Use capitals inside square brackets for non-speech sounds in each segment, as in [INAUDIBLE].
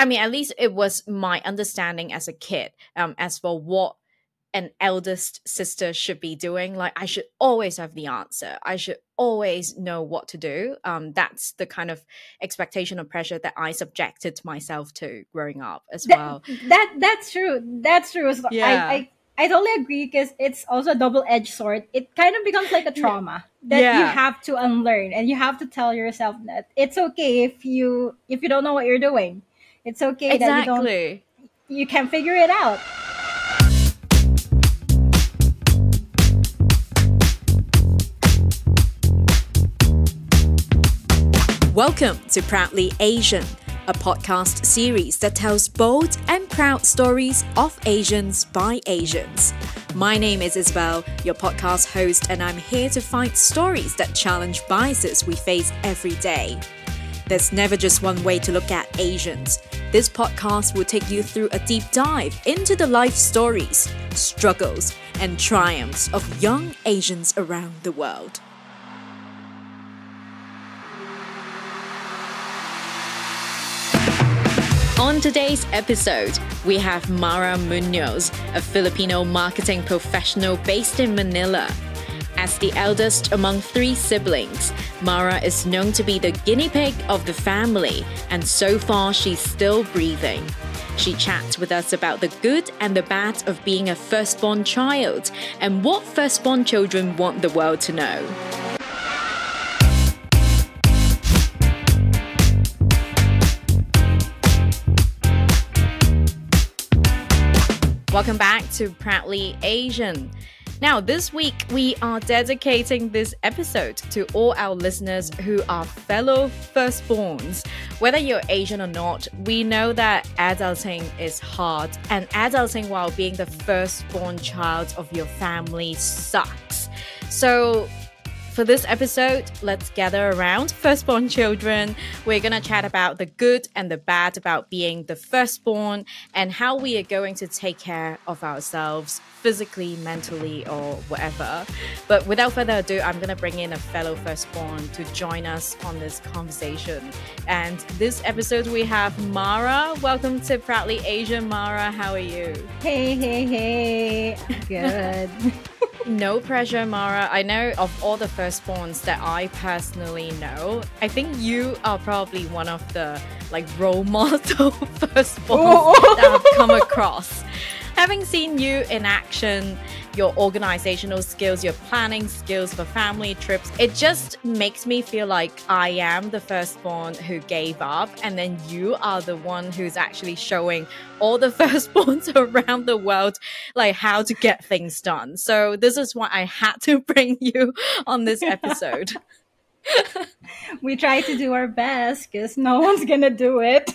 I mean, at least it was my understanding as a kid. Um, as for what an eldest sister should be doing, like I should always have the answer. I should always know what to do. Um, that's the kind of expectation or pressure that I subjected myself to growing up as that, well. That that's true. That's true. Yeah. I, I I totally agree because it's also a double edged sword. It kind of becomes like a trauma that you have to unlearn, and you have to tell yourself that it's okay if you if you don't know what you're doing. It's okay that you don't you can figure it out. Welcome to Proudly Asian, a podcast series that tells bold and proud stories of Asians by Asians. My name is Isabel, your podcast host, and I'm here to find stories that challenge biases we face every day. There's never just one way to look at Asians. This podcast will take you through a deep dive into the life stories, struggles, and triumphs of young Asians around the world. On today's episode, we have Mara Muñoz, a Filipino marketing professional based in Manila. As the eldest among three siblings, Mara is known to be the guinea pig of the family, and so far she's still breathing. She chats with us about the good and the bad of being a firstborn child and what firstborn children want the world to know. Welcome back to Proudly Asian. Now, this week we are dedicating this episode to all our listeners who are fellow firstborns. Whether you're Asian or not, we know that adulting is hard, and adulting while being the firstborn child of your family sucks. So, for this episode, let's gather around firstborn children. We're going to chat about the good and the bad about being the firstborn and how we are going to take care of ourselves physically, mentally, or whatever. But without further ado, I'm going to bring in a fellow firstborn to join us on this conversation. And this episode, we have Mara. Welcome to Proudly Asian, Mara. How are you? Hey, hey, hey. [LAUGHS] Good. [LAUGHS] No pressure, Mara. I know of all the firstborns that I personally know, I think you are probably one of the like role [LAUGHS] model firstborns Oh. that I've come [LAUGHS] across. Having seen you in action, your organizational skills, your planning skills for family trips, it just makes me feel like I am the firstborn who gave up, and then you are the one who's actually showing all the [LAUGHS] firstborns around the world like how to get things done. So this is why I had to [LAUGHS] bring you on this episode. [LAUGHS] we try to do our best because no one's gonna do it.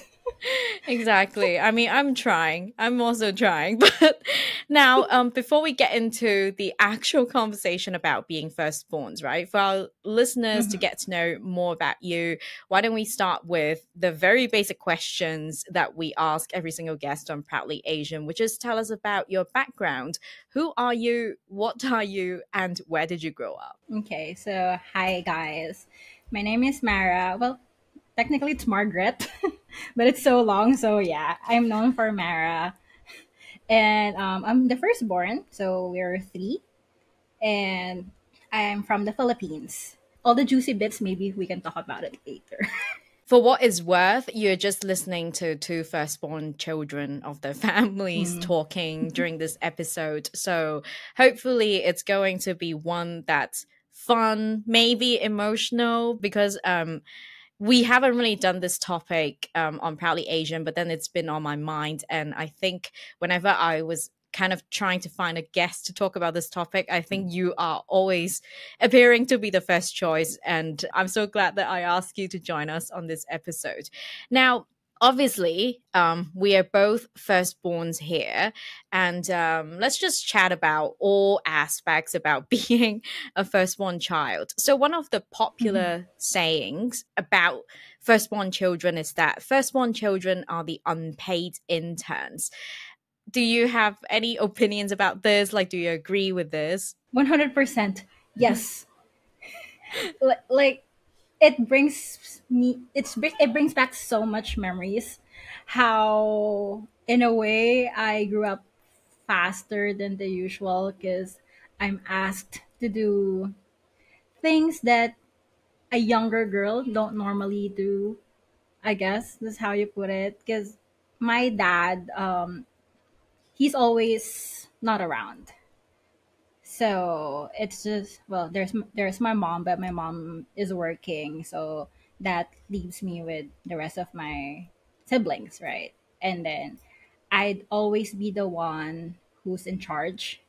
Exactly. I mean, I'm trying. I'm also trying. [LAUGHS] But now, um, before we get into the actual conversation about being firstborns, right? For our listeners to Mhm. get to know more about you, why don't we start with the very basic questions that we ask every single guest on Proudly Asian, which is tell us about your background. Who are you? What are you? And where did you grow up? Okay, so hi guys. My name is Mara. Well, technically it's Margaret, [LAUGHS] but it's so long, so yeah, I'm known for Mara. And um, I'm the firstborn, so we're three. And I'm from the Philippines. All the juicy bits, maybe we can talk about it later. [LAUGHS] For what is worth, you're just listening to two firstborn children of their [LAUGHS] families Mm. talking during this episode. So hopefully it's going to be one that's fun, maybe emotional, because um we haven't really done this topic um, on Proudly Asian, but then it's been on my mind. And I think whenever I was kind of trying to find a guest to talk about this topic, I think you are always appearing to be the first choice. And I'm so glad that I asked you to join us on this episode. Now, obviously, um, we are both firstborns here. And um, let's just chat about all aspects about [LAUGHS] being a firstborn child. So, one of the popular sayings about firstborn children is that firstborn children are the unpaid interns. Do you have any opinions about this? Like, do you agree with this? 100%. Yes. [LAUGHS] Li- like, it brings me it's it brings back so much memories. How in a way i grew up faster than the usual because i'm asked to do things that a younger girl don't normally do i guess that's how you put it. Because my dad um he's always not around so it's just well there's there's my mom but my mom is working so that leaves me with the rest of my siblings right? And then i'd always be the one who's in charge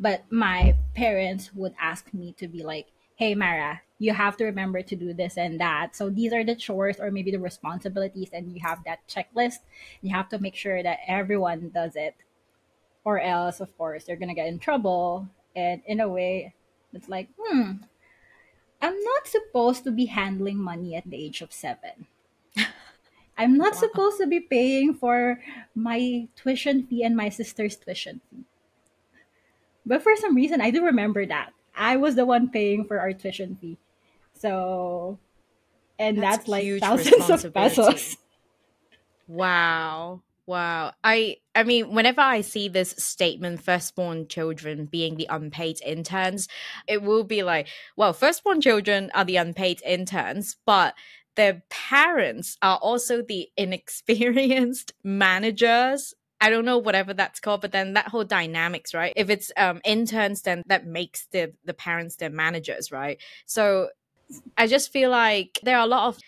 but my parents would ask me to be like hey mara you have to remember to do this and that. So these are the chores or maybe the responsibilities and you have that checklist you have to make sure that everyone does it or else of course you're gonna get in trouble and in a way it's like hmm i'm not supposed to be handling money at the age of seven. [LAUGHS] I'm not wow. supposed to be paying for my tuition fee and my sister's tuition fee. But for some reason i do remember that. I was the one paying for our tuition fee. So and that's, that's like thousands [LAUGHS] of pesos. Wow. Wow. I I mean whenever I see this statement firstborn children being the unpaid interns, it will be like, well, firstborn children are the unpaid interns, but their parents are also the [LAUGHS] inexperienced managers I don't know whatever that's called, but then that whole dynamics, right? If it's um, interns, then that makes the the parents their managers, right? So I just feel like there are a lot of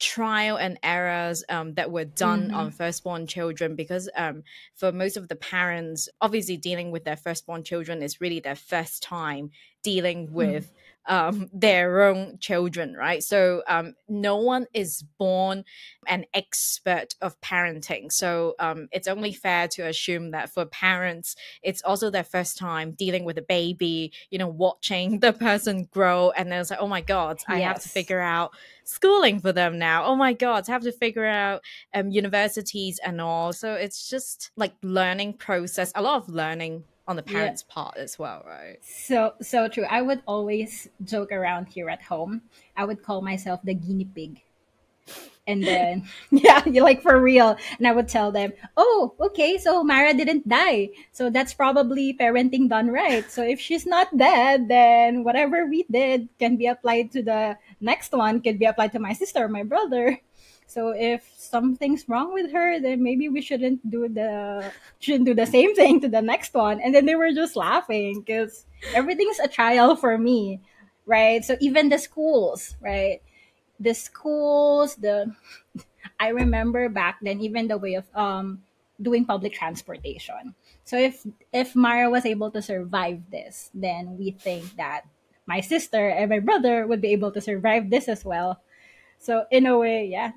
trial and errors um, that were done mm-hmm. on firstborn children because um, for most of the parents obviously dealing with their firstborn children is really their first time dealing with mm um, their own children, right? So um, no one is born an expert of parenting. So um, it's only fair to assume that for parents, it's also their first time dealing with a baby, you know, watching [LAUGHS] the person grow. And then it's like, oh my God, I yes. have to figure out schooling for them now. Oh my God, I have to figure out um, universities and all. So it's just like learning process, a lot of learning on the parents' yeah. part as well, right? So so true. I would always joke around here at home. I would call myself the guinea pig. And then [LAUGHS] yeah, you [LAUGHS] like for real. And I would tell them, "Oh, okay, so Mara didn't die. So that's probably parenting done right. So if she's not dead, then whatever we did can be applied to the next one, can be applied to my sister or my brother." So if something's wrong with her, then maybe we shouldn't do the shouldn't do the same [LAUGHS] thing to the next one. And then they were just laughing because everything's a trial for me, right? So even the schools, right? The schools, the [LAUGHS] I remember back then even the way of um doing public transportation. So if if Mara was able to survive this, then we think that my sister and my brother would be able to survive this as well. So in a way, yeah,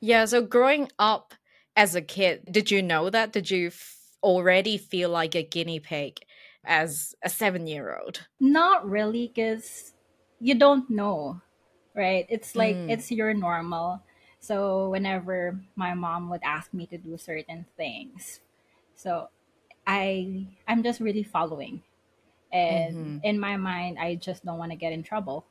yeah. So growing up as a kid, did you know that? Did you f- already feel like a guinea pig as a seven year old? Not really, because you don't know, right? It's like mm. it's your normal. So whenever my mom would ask me to do certain things, so I I'm just really following. And mm-hmm. in my mind, I just don't want to get in trouble.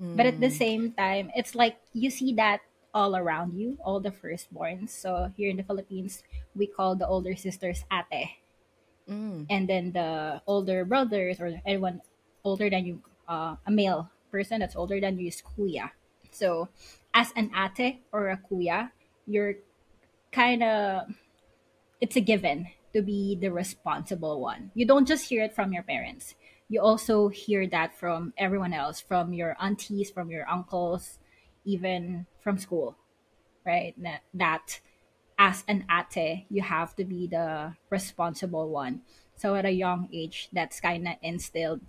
Mm. But at the mm. same time, it's like you see that all around you, all the firstborns. So here in the Philippines, we call the older sisters ate. Mm. And then the older brothers or anyone older than you, uh, a male person that's older than you is kuya. So as an ate or a kuya, you're kind of, it's a given to be the responsible one. You don't just hear it from your parents. You also hear that from everyone else, from your aunties, from your uncles, even from school, right? That, that as an ate, you have to be the responsible one. So at a young age, that's kind of instilled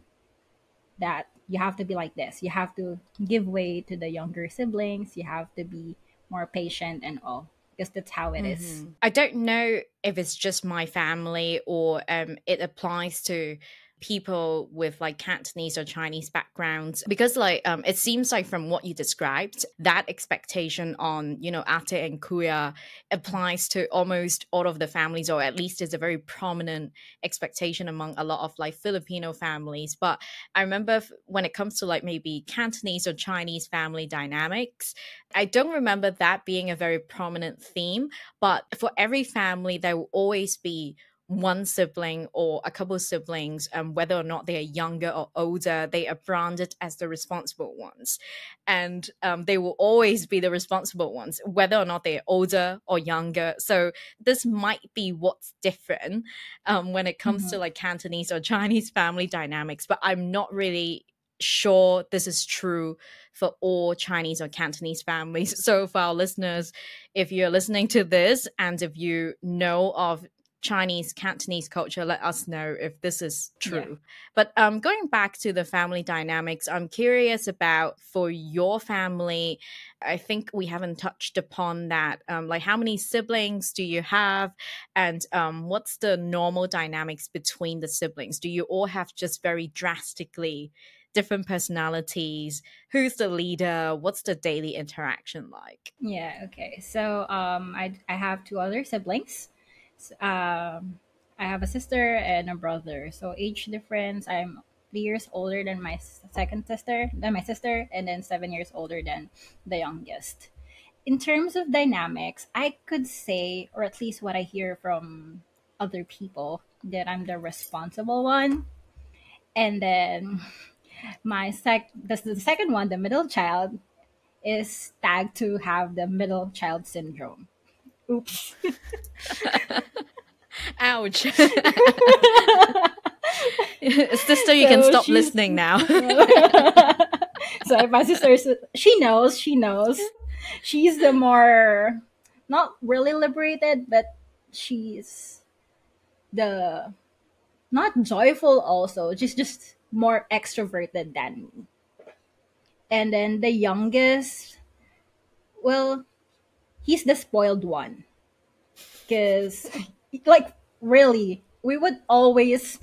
that you have to be like this. You have to give way to the younger siblings. You have to be more patient and all because that's how it mm-hmm. is. I don't know if it's just my family or um, it applies to people with like Cantonese or Chinese backgrounds because like um it seems like from what you described that expectation on you know ate and kuya applies to almost all of the families or at least is a very prominent expectation among a lot of like Filipino families. But I remember when it comes to like maybe Cantonese or Chinese family dynamics I don't remember that being a very prominent theme. But for every family there will always be one sibling or a couple of siblings, um, whether or not they are younger or older, they are branded as the responsible ones. And um, they will always be the responsible ones, whether or not they're older or younger. So this might be what's different um, when it comes mm-hmm. to like Cantonese or Chinese family dynamics, but I'm not really sure this is true for all Chinese or Cantonese families. [LAUGHS] So, for our listeners, if you're listening to this and if you know of Chinese Cantonese culture, let us know if this is true. Yeah. But um, going back to the family dynamics, I'm curious about for your family. I think we haven't touched upon that. Um, like, how many siblings do you have, and um, what's the normal dynamics between the siblings? Do you all have just very drastically different personalities? Who's the leader? What's the daily interaction like? Yeah. Okay. So um, I I have two other siblings um, I have a sister and a brother. So age difference, I'm three years older than my second sister, than my sister, and then seven years older than the youngest. In terms of dynamics, I could say, or at least what I hear from other people, that I'm the responsible one. And then [LAUGHS] my sec the, the second one, the middle child, is tagged to have the middle child syndrome. Oops. [LAUGHS] Ouch. [LAUGHS] Sister, you so can stop listening now. [LAUGHS] so my sister, she knows, she knows. She's the more, not really liberated, but she's the, not joyful also. She's just more extroverted than me. And then the youngest, well, he's the spoiled one. Because like really we would always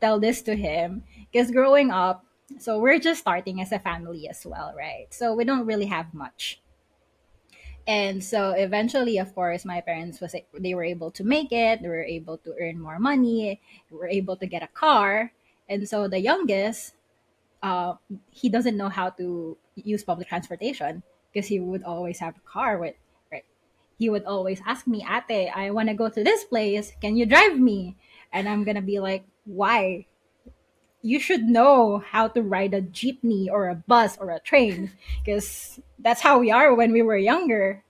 tell this to him. Because growing up so we're just starting as a family as well right? So we don't really have much. And so eventually of course my parents was they were able to make it they were able to earn more money they were able to get a car. And so the youngest uh, he doesn't know how to use public transportation because he would always have a car with he would always ask me, Ate, I want to go to this place. Can you drive me? And I'm going to be like, why? You should know how to ride a jeepney or a bus or a train because that's how we are when we were younger.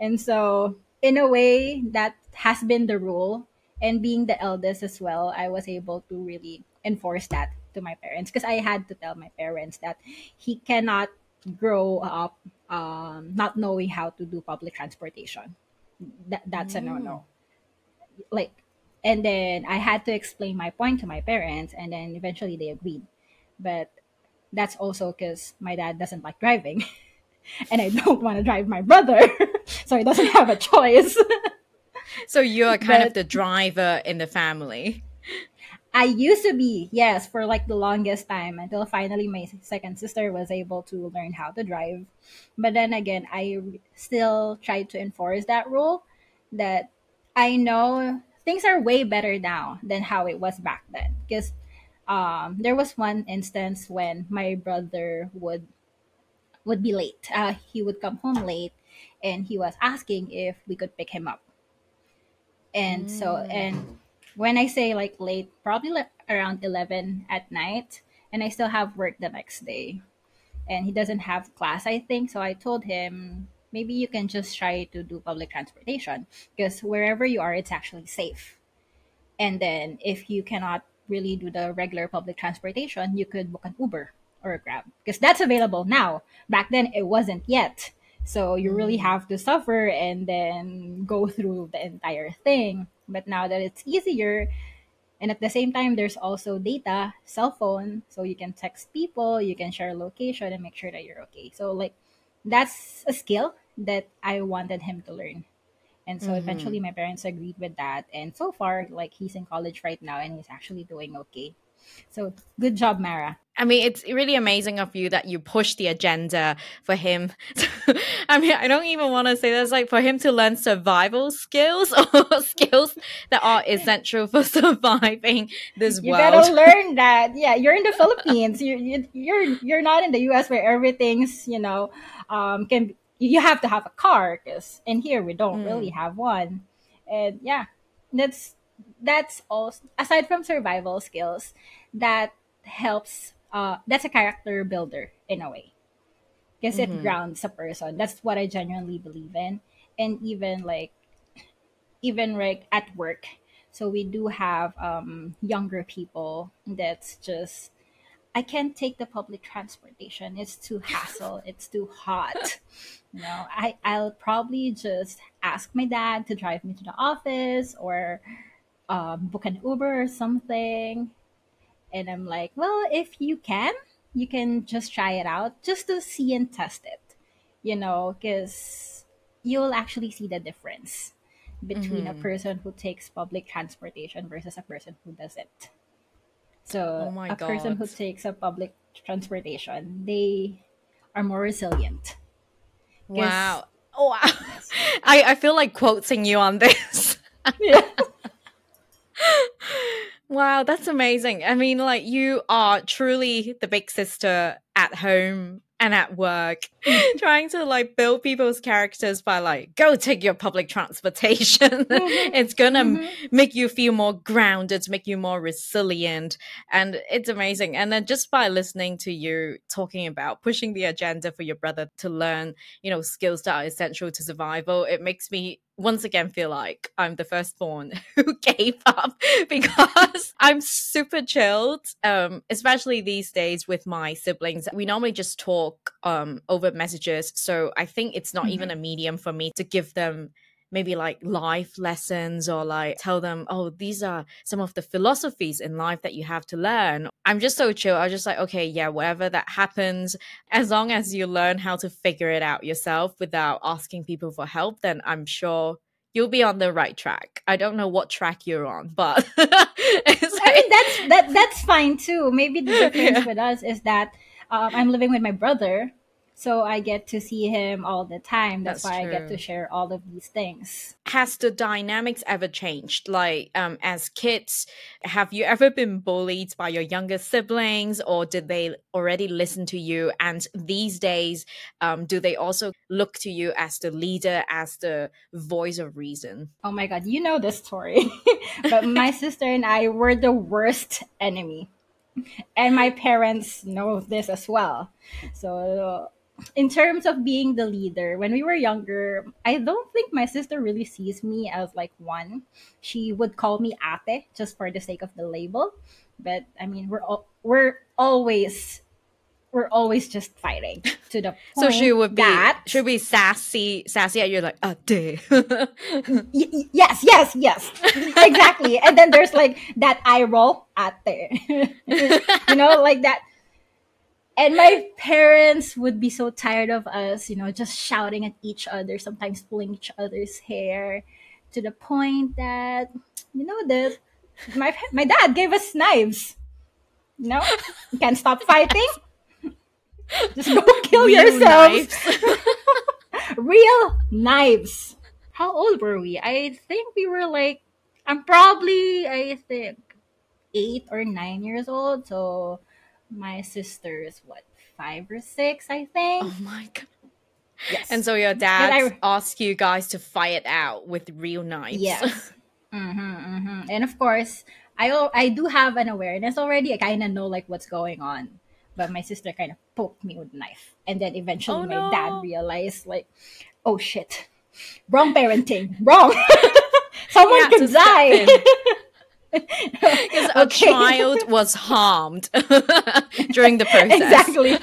And so, in a way, that has been the rule. And being the eldest as well, I was able to really enforce that to my parents because I had to tell my parents that he cannot grow up um, not knowing how to do public transportation. That that's mm. a no no. Like, and then I had to explain my point to my parents, and then eventually they agreed. But that's also because my dad doesn't like driving, [LAUGHS] and I don't want to drive my brother, [LAUGHS] so he doesn't have a choice. so you are kind but, of the driver in the family. I used to be, yes, for like the longest time until finally my second sister was able to learn how to drive. But then again, I still tried to enforce that rule that I know things are way better now than how it was back then. Because um, there was one instance when my brother would would be late. Uh, he would come home late, and he was asking if we could pick him up. And mm. so and when I say like late, probably like around 11 at night, and I still have work the next day. And he doesn't have class, I think. So I told him, maybe you can just try to do public transportation because wherever you are, it's actually safe. And then if you cannot really do the regular public transportation, you could book an Uber or a Grab because that's available now. Back then, it wasn't yet. So you really mm. have to suffer and then go [LAUGHS] through the entire thing. But now that it's easier, and at the same time, there's also data, cell phone, so you can text people, you can share location and make sure that you're okay. So, like, that's a skill that I wanted him to learn. And so mm-hmm. eventually my parents agreed with that. And so far, like, he's in college right now and he's actually doing okay. So good job, Mara. I mean, it's really amazing of you that you push the agenda for him. [LAUGHS] I mean, I don't even want to say that's like for him to learn survival skills [LAUGHS] or skills that are essential for [LAUGHS] surviving this you world. You gotta learn that. Yeah, you're in the Philippines. You, you you're you're not in the U.S. where everything's you know um, can you have to have a car because in here we don't mm. really have one. And yeah, that's that's all. Aside from survival skills, that helps uh, that's a character builder in a way. Because it grounds a person. That's what i genuinely believe in. And even like even like at work. So we do have um, younger people that's just i can't take the public transportation. It's too hassle. [LAUGHS] It's too hot. You know I, i'll probably just ask my dad to drive me to the office or um, book an uber or something and I'm like, well, if you can, you can just try it out just to see and test it, you know, because you'll actually see the difference between mm-hmm. a person who takes public transportation versus a person who doesn't. So, oh a God. person who takes a public transportation, they are more resilient. Wow. Oh, wow. Yes. [LAUGHS] I, I feel like quoting you on this. [LAUGHS] yeah. [LAUGHS] Wow, that's amazing. I mean, like, you are truly the big sister at home and at work, [LAUGHS] [LAUGHS] trying to like build people's characters by like, go take your public transportation. Mm-hmm. it's gonna mm-hmm. make you feel more grounded, make you more resilient. And it's amazing. And then just by listening to you talking about pushing the agenda for your brother to learn, you know, skills that are essential to survival, it makes me once again feel like I'm the firstborn [LAUGHS] who gave up [LAUGHS] because [LAUGHS] I'm super chilled, um, especially these days with my siblings. We normally just talk um, over messages. So I think it's not mm-hmm. even a medium for me to give them maybe like life lessons or like tell them, oh, these are some of the philosophies in life that you have to learn. I'm just so chill. I was just like, okay, yeah, whatever that happens, as long as you learn how to figure it out yourself without asking people for help, then I'm sure you'll be on the right track. I don't know what track you're on, but [LAUGHS] I mean that's that that's fine too. Maybe the [LAUGHS] difference yeah. with us is that um, I'm living with my brother, so I get to see him all the time. That's, That's why true. I get to share all of these things. Has the dynamics ever changed? Like, um, as kids, have you ever been bullied by your younger siblings, or did they already listen to you? And these days, um, do they also look to you as the leader, as the voice of reason? Oh my God, you know this story. [LAUGHS] but my [LAUGHS] sister and I were the worst enemy and my parents know this as well. So in terms of being the leader, when we were younger, I don't think my sister really sees me as like one. She would call me ate just for the sake of the label. But I mean, we're all, we're always we're always just fighting to the [LAUGHS] so she would be that, should be sassy sassy and you're like ate. [LAUGHS] Y- yes yes yes. Exactly. And then there's like that eye roll ate. [LAUGHS] You know like that and my parents would be so tired of us, you know, just shouting at each other, sometimes pulling each other's hair, to the point that, you know, that my my dad gave us knives. You know, you can't stop fighting. Just go [LAUGHS] kill Real yourselves. [LAUGHS] Real knives. How old were we? I think we were like, I'm probably, I think, eight or nine years old. So my sister is what five or six, I think. Oh my god. Yes. And so your dad I, asked you guys to fight it out with real knives. Yes. [LAUGHS] mm-hmm, mm-hmm. And of course, I I do have an awareness already. I kind of know like what's going on, but my sister kind of poked me with a knife, and then eventually oh, my no. dad realized like, oh shit, wrong parenting, wrong. [LAUGHS] Someone can die. [LAUGHS] Because a child was harmed [LAUGHS] during the process. Exactly.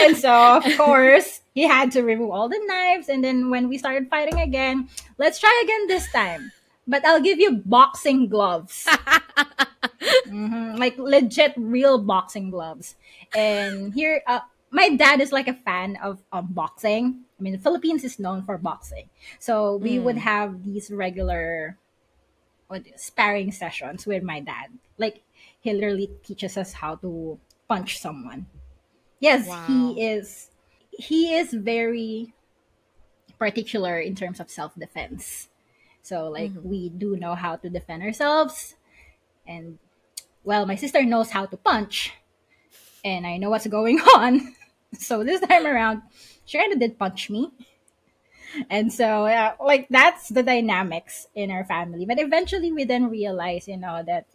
and so, of [LAUGHS] course, he had to remove all the knives. And then when we started fighting again, let's try again this time. But I'll give you boxing gloves. [LAUGHS] mm-hmm. Like legit, real boxing gloves. And here, uh, my dad is like a fan of um, boxing. I mean, the Philippines is known for boxing. So we mm. would have these regular sparring sessions with my dad. Like he literally teaches us how to punch someone. Yes, Wow. he is he is very particular in terms of self-defense. So like Mhm. we do know how to defend ourselves and well, my sister knows how to punch and I know what's [LAUGHS] going on. So this time around, she kind of did punch me. And so, yeah, like that's the dynamics in our family. But eventually, we then realize, you know, that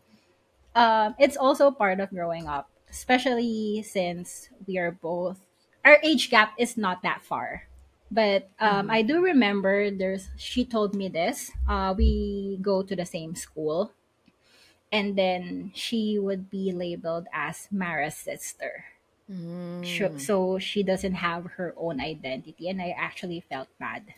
um, it's also part of growing up, especially since we are both, our age gap is not that far. But um, I do remember there's, she told me this. Uh, we go to the same school. And then she would be labeled as Mara's sister. Mm. So she doesn't have her own identity and i actually felt bad.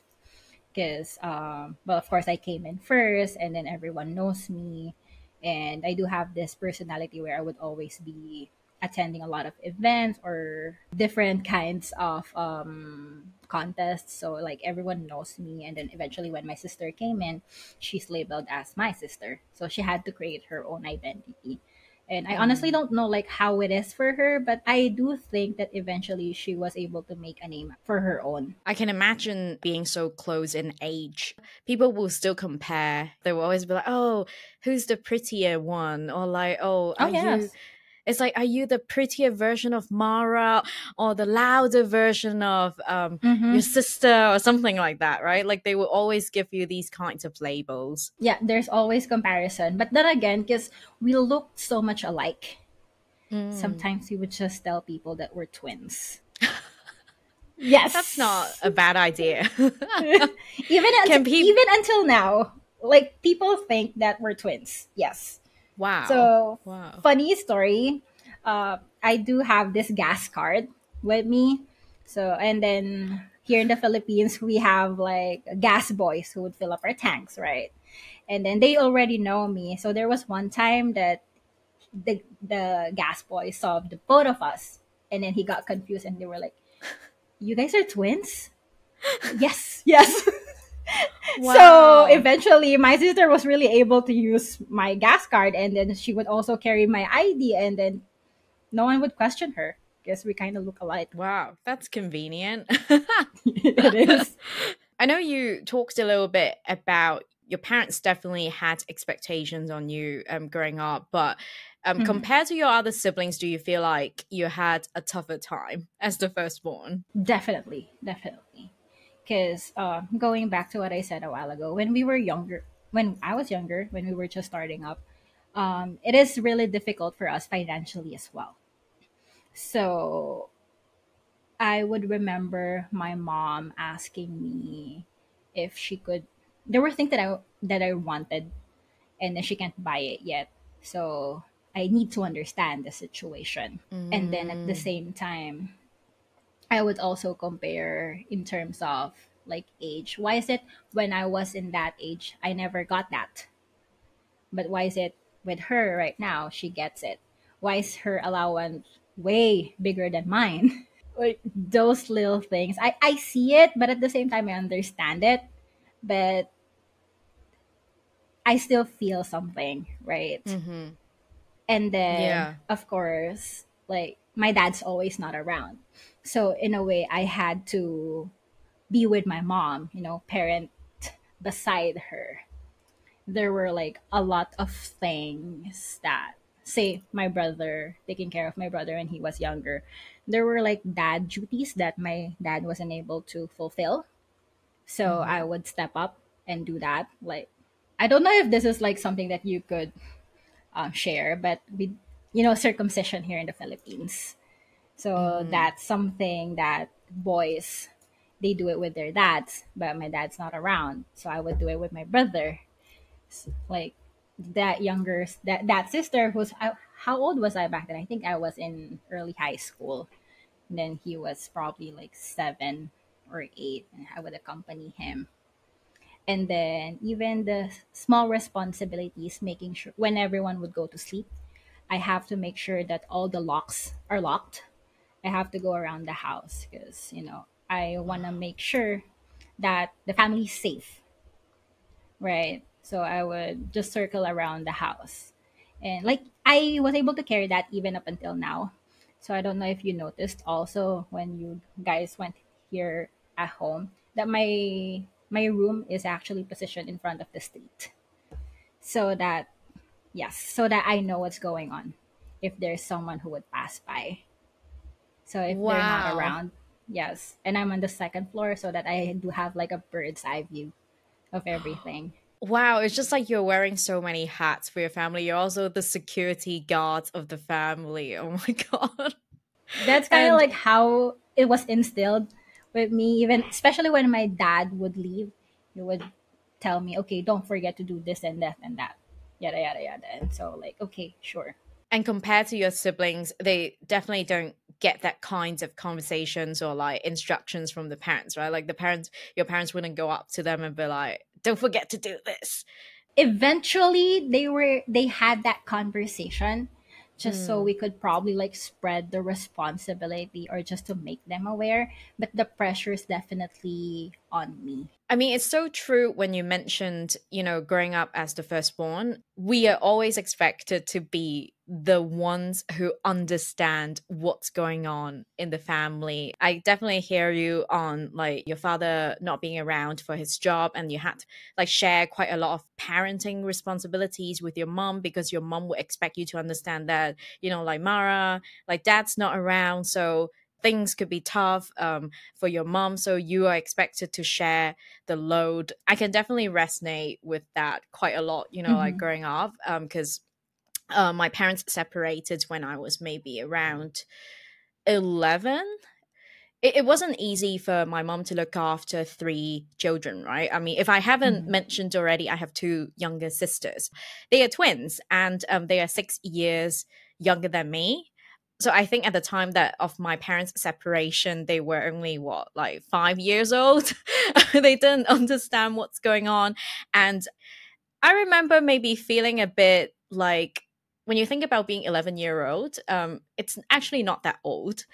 Because um, well of course i came in first and then everyone knows me and i do have this personality where i would always be attending a lot of events or different kinds of um, contests. So like everyone knows me and then eventually when my sister came in she's labeled as my sister. So she had to create her own identity and I mm-hmm. honestly don't know like how it is for her, but I do think that eventually she was able to make a name for her own. I can imagine being so close in age. People will still compare. They will always be like, "Oh, who's the prettier one?" Or like, "Oh, oh are you?" It's like, "Are you the prettier version of Mara, or the louder version of um, Mhm. your sister, or something like that?" Right? Like they will always give you these kinds of labels. Yeah, there's always comparison, but then again, because we looked so much alike, Mm. sometimes we would just tell people that we're twins. [LAUGHS] yes, That's not a bad idea. [LAUGHS] even until, even until now. Like people think that we're twins. Yes. Wow. So wow. funny story. Uh, I do have this gas card with me. So, and then here in the Philippines, we have like gas boys who would fill up our tanks, right? And then they already know me. So there was one time that the the gas boy saw the both of us, and then he got confused, and they were like, "You guys are twins?" [LAUGHS] yes, yes. [LAUGHS] [LAUGHS] Wow. So eventually, my sister was really able to use my gas card, and then she would also carry my ID, and then no one would question her because we kind of look alike. Wow, that's convenient. [LAUGHS] [LAUGHS] it is. I know you talked a little bit about your parents definitely had expectations on you um, growing up, but um, Mhm. compared to your other siblings, do you feel like you had a tougher time as the firstborn? Definitely, definitely. Because uh, going back to what I said a while ago, when we were younger, when I was younger, when we were just starting up, um, it is really difficult for us financially as well. So I would remember my mom asking me if she could. There were things that I that I wanted, and then she can't buy it yet. So I need to understand the situation, and then at the Mm. same time, I would also compare in terms of like age. Why is it when I was in that age, I never got that? But why is it with her right now, she gets it? Why is her allowance way bigger than mine? [LAUGHS] Like those little things. I, I see it, but at the same time, I understand it. But I still feel something, right? Mhm. And then, Yeah. of course, like my dad's always not around. So, in a way, I had to be with my mom, you know, parent beside her. There were like a lot of things that, say, my brother, taking care of my brother when he was younger, there were like dad duties that my dad wasn't able to fulfill. So, I would step up and do that. Like, I don't know if this is like something that you could um, share, but we, you know, circumcision here in the Philippines. So mm-hmm. that's something that boys they do it with their dads, but my dad's not around, so I would do it with my brother. Like that younger that that sister who's I, how old was I back then? I think I was in early high school. And then he was probably like seven or eight, and I would accompany him and then even the small responsibilities making sure when everyone would go to sleep i have to make sure that all the locks are locked i have to go around the house because you know i want to make sure that the family's safe right So I would just circle around the house. And like I was able to carry that even up until now. So I don't know if you noticed also when you guys went here at home that my my room is actually positioned in front of the street. So that yes, so that I know what's going on if there's someone who would pass by. So if they're not around, yes. And I'm on the second floor so that I do have like a bird's eye view of everything. Wow, it's just like you're wearing so many hats for your family. You're also the security guard of the family. Oh my [LAUGHS] god. That's kind of And like how it was instilled with me, even especially when my dad would leave, he would tell me, okay, don't forget to do this and that and that, yada, yada, yada. And so, like, okay, sure. and compared to your siblings, they definitely don't get that kinds of conversations or like instructions from the parents, right? Like the parents, your parents wouldn't go up to them and be like, "Don't forget to do this." Eventually, they were, they had that conversation just so Hmm. we could probably like spread the responsibility or just to make them aware. But the pressure is definitely on me. I mean, it's so true when you mentioned, you know, growing up as the firstborn, we are always expected to be the ones who understand what's going on in the family. I definitely hear you on like your father not being around for his job and you had to like share quite a lot of parenting responsibilities with your mom because your mom would expect you to understand that, you know, like Mara, like dad's not around, so things could be tough um, for your mom. So you are expected to share the load. I can definitely resonate with that quite a lot you know like hmm growing up because uh, my parents separated when i was maybe around 11 it, it wasn't easy for my mom to look after three children, right? I mean, if I haven't hmm mentioned already, I have two younger sisters. They are twins and um, they are six years younger than me. So I think at the time that of my parents' separation, they were only what, like five years old. [LAUGHS] they didn't understand what's going on. And I remember maybe feeling a bit like when you think about being 11 year old, um, it's actually not that old.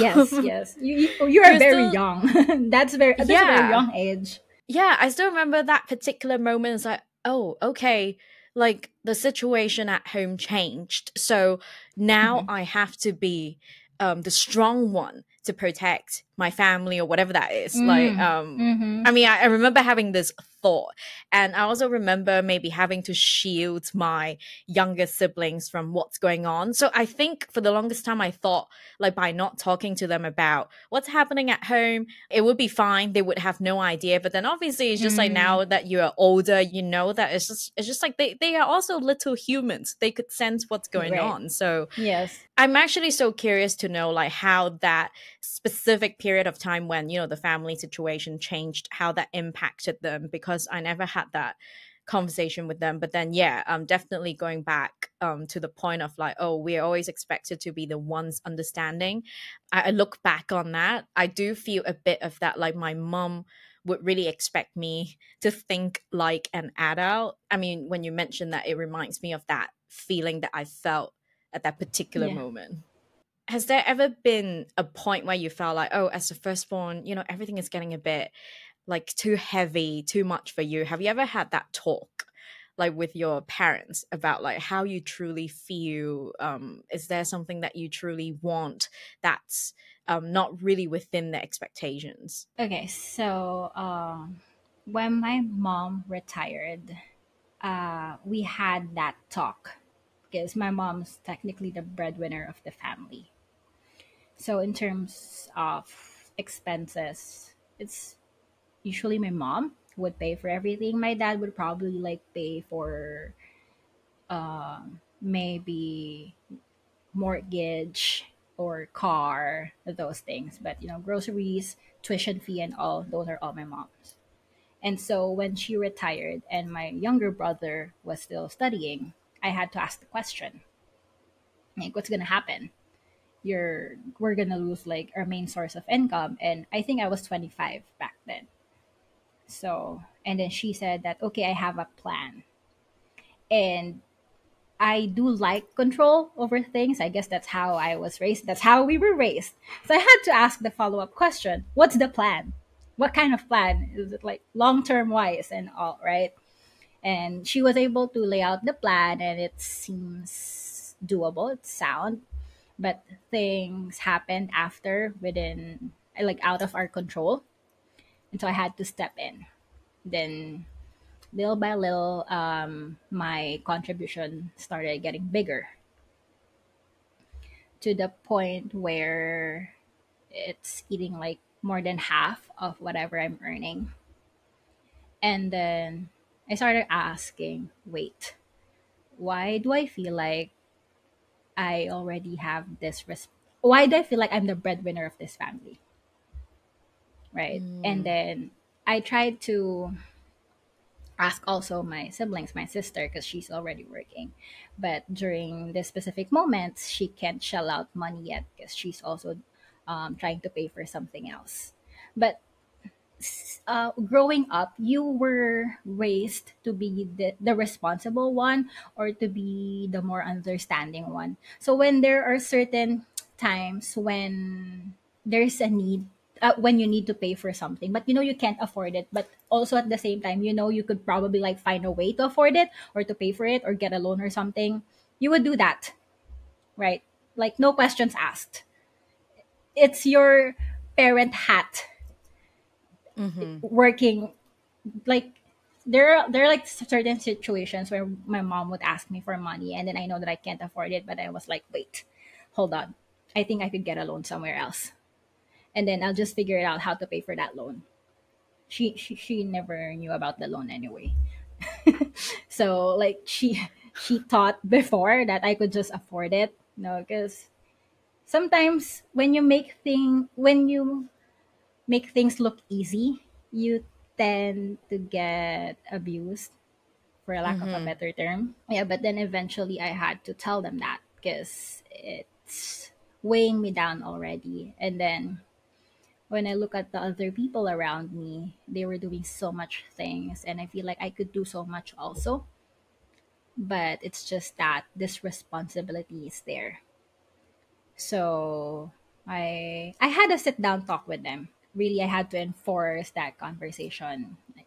Yes, [LAUGHS] yes. You, you, you are you're very still, young. [LAUGHS] that's very, that's a very yeah, young age. yeah. I still remember that particular moment. It's like, oh, okay, like the situation at home changed. So now hmm I have to be um, the strong one to protect my family or whatever that is. Like, Mm. um, Mm-hmm. I mean, I, I remember having this thought, and I also remember maybe having to shield my younger siblings from what's going on. So I think for the longest time, I thought, like, by not talking to them about what's happening at home, it would be fine. They would have no idea. But then obviously, it's just like Mm. now that you are older, you know that it's just it's just like they they are also little humans. They could sense what's going Right. on. So Yes. I'm actually so curious to know like how that specific period of time when you know the family situation changed, how that impacted them because I never had that conversation with them. But then yeah, um definitely going back um to the point of like, oh, we're always expected to be the ones understanding. I, I look back on that. I do feel a bit of that, like my mom would really expect me to think like an adult. I mean, when you mentioned that, it reminds me of that feeling that I felt at that particular Yeah. moment. Has there ever been a point where you felt like, oh, as a firstborn, you know, everything is getting a bit like too heavy, too much for you? Have you ever had that talk? like with your parents about like how you truly feel um is there something that you truly want that's um not really within the expectations Okay, so um, when my mom retired, uh, we had that talk because my mom's technically the breadwinner of the family. So in terms of expenses, it's usually my mom would pay for everything. My dad would probably like pay for um, maybe mortgage or car, those things. But you know, groceries, tuition fee, and all those are all my mom's. And so when she retired and my younger brother was still studying, I had to ask the question, like, what's gonna happen? You're we're gonna lose like our main source of income, and I think I was 25 back then. So and then she said that okay, I have a plan, and I do like control over things. I guess that's how I was raised. That's how we were raised. So I had to ask the follow up question What's the plan? What kind of plan? Is it like long term wise and all, right? and she was able to lay out the plan and it seems doable it's sound but things happened after within like out of our control. And so i had to step in. Then little by little um, my contribution started getting bigger. To the point where it's eating like more than half of whatever i'm earning. And then i started asking wait why do i feel like i already have this res- why do i feel like i'm the breadwinner of this family right and then i tried to ask also my siblings, my sister, because she's already working. But during this specific moment, she can't shell out money yet because she's also um, trying to pay for something else. But uh, growing up, you were raised to be the, the responsible one or to be the more understanding one. So when there are certain times when there's a need uh, when you need to pay for something but you know you can't afford it but also at the same time you know you could probably like find a way to afford it or to pay for it or get a loan or something you would do that right like no questions asked it's your parent hat Mm-hmm. working like there are there are like certain situations where my mom would ask me for money and then I know that I can't afford it but I was like wait hold on I think I could get a loan somewhere else and then I'll just figure it out how to pay for that loan. She she, she never knew about the loan anyway. [LAUGHS] so like she she thought before that I could just afford it. No, because sometimes when you make thing when you make things look easy, you tend to get abused for lack of a mm-hmm. better term. Yeah, but then eventually I had to tell them that because it's weighing me down already. And then when I look at the other people around me, they were doing so much things and I feel like I could do so much also. But it's just that this responsibility is there. So I I had a sit down talk with them. Really I had to enforce that conversation. Like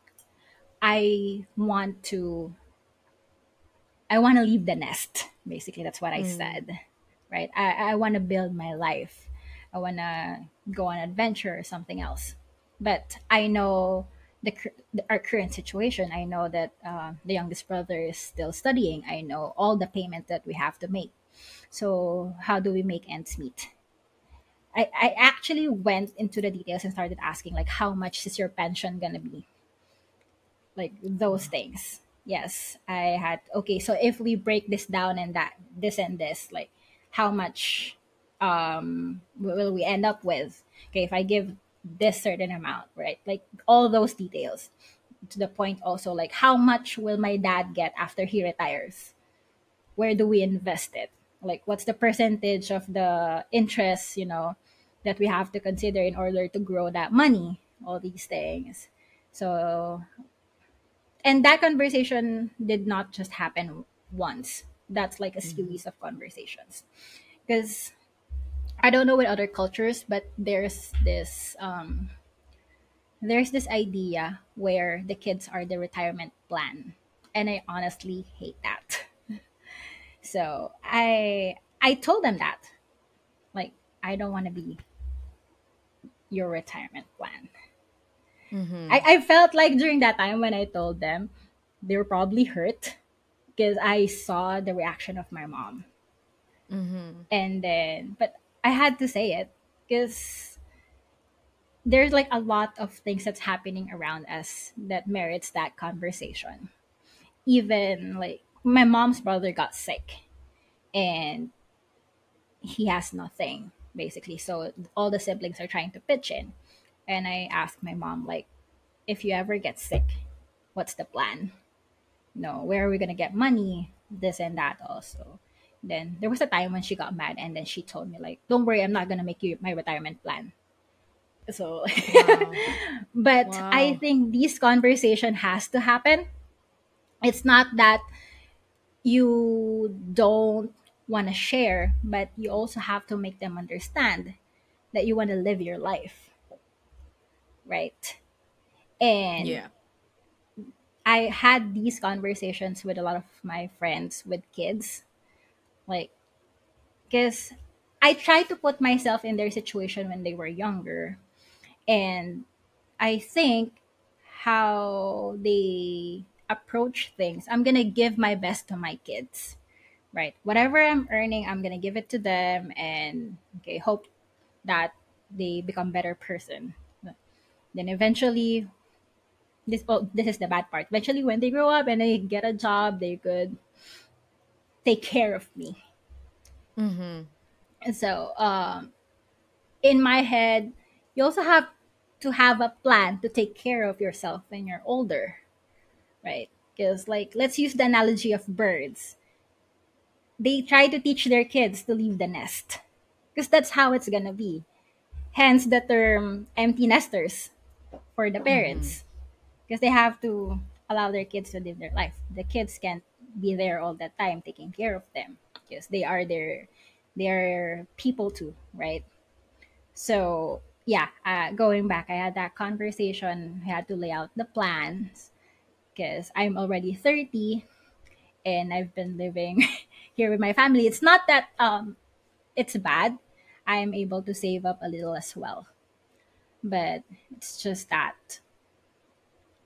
I want to I want to leave the nest. Basically, that's what I said. Right? I, I want to build my life. I want to go on adventure or something else. But I know the, the our current situation. I know that uh, the youngest brother is still studying. I know all the payment that we have to make. So how do we make ends meet? I, I actually went into the details and started asking like how much is your pension gonna be? Like those things. Yes. I had okay, so if we break this down and that this and this, like how much um will we end up with okay if i give this certain amount right like all those details to the point also like how much will my dad get after he retires where do we invest it like what's the percentage of the interest you know that we have to consider in order to grow that money all these things. So and that conversation did not just happen once. That's like a series of conversations. Because I don't know with other cultures, but there's this um, there's this idea where the kids are the retirement plan, and I honestly hate that. [LAUGHS] So I I told them that, like I don't want to be your retirement plan. Mm-hmm. I, I felt like during that time when I told them, they were probably hurt because I saw the reaction of my mom. Mm-hmm. And then but i had to say it because there's like a lot of things that's happening around us that merits that conversation. Even like my mom's brother got sick and he has nothing basically. So all the siblings are trying to pitch in. And i asked my mom like if you ever get sick what's the plan? No where are we going to get money? This and that also. Then there was a time when she got mad and then she told me like don't worry i'm not going to make you my retirement plan. So Wow. [LAUGHS] but i think this conversation has to happen. It's not that you don't want to share but you also have to make them understand that you want to live your life right and Yeah. I had these conversations with a lot of my friends with kids. Like, because I try to put myself in their situation when they were younger. And I think how they approach things, I'm going to give my best to my kids. Right. Whatever I'm earning, I'm going to give it to them and okay, hope that they become better person. Then eventually this oh, this is the bad part. Eventually when they grow up and they get a job, they could take care of me. Mm-hmm. And so um in my head, you also have to have a plan to take care of yourself when you're older. Right? Because like let's use the analogy of birds. They try to teach their kids to leave the nest. Because that's how it's gonna be. Hence the term empty nesters for the parents because they have to allow their kids to live their life. The kids can't be there all the time taking care of them because they are their their people too, right? So yeah, uh, going back, I had that conversation. I had to lay out the plans because I'm already thirty, and I've been living [LAUGHS] here with my family. It's not that um, it's bad. I'm able to save up a little as well, but it's just that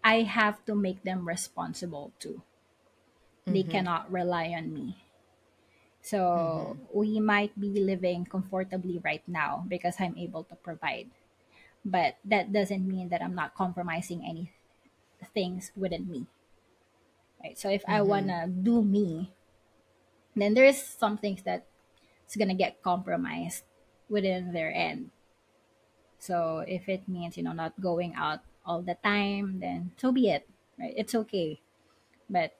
I have to make them responsible too. They Mhm. cannot rely on me. So we might be living comfortably right now because I'm able to provide. But that doesn't mean that I'm not compromising any things within me. Right. So if I Mhm. wanna do me, then there's some things that it's gonna get compromised within their end. So if it means, you know, not going out all the time, then so be it. Right? It's okay. But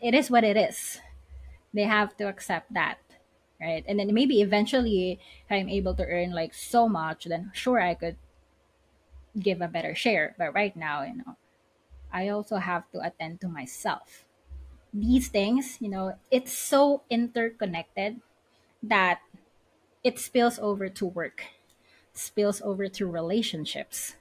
it is what it is. They have to accept that. Right? And then maybe eventually if I'm able to earn like so much, then sure I could give a better share. But right now, you know, I also have to attend to myself. These things, you know, it's so interconnected that it spills over to work, spills over to relationships,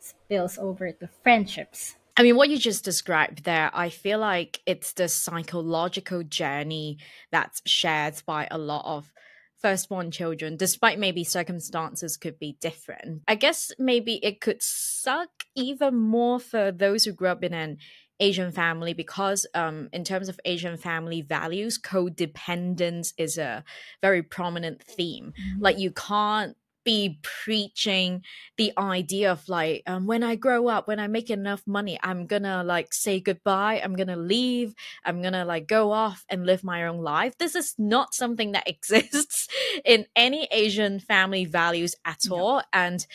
spills over to friendships. I mean, what you just described there, I feel like it's the psychological journey that's shared by a lot of firstborn children, despite maybe circumstances could be different. I guess maybe it could suck even more for those who grew up in an Asian family because, um, in terms of Asian family values, codependence is a very prominent theme. Like, you can't be preaching the idea of like um, when i grow up when i make enough money i'm gonna like say goodbye i'm gonna leave i'm gonna like go off and live my own life this is not something that [LAUGHS] exists in any asian family values at No. all and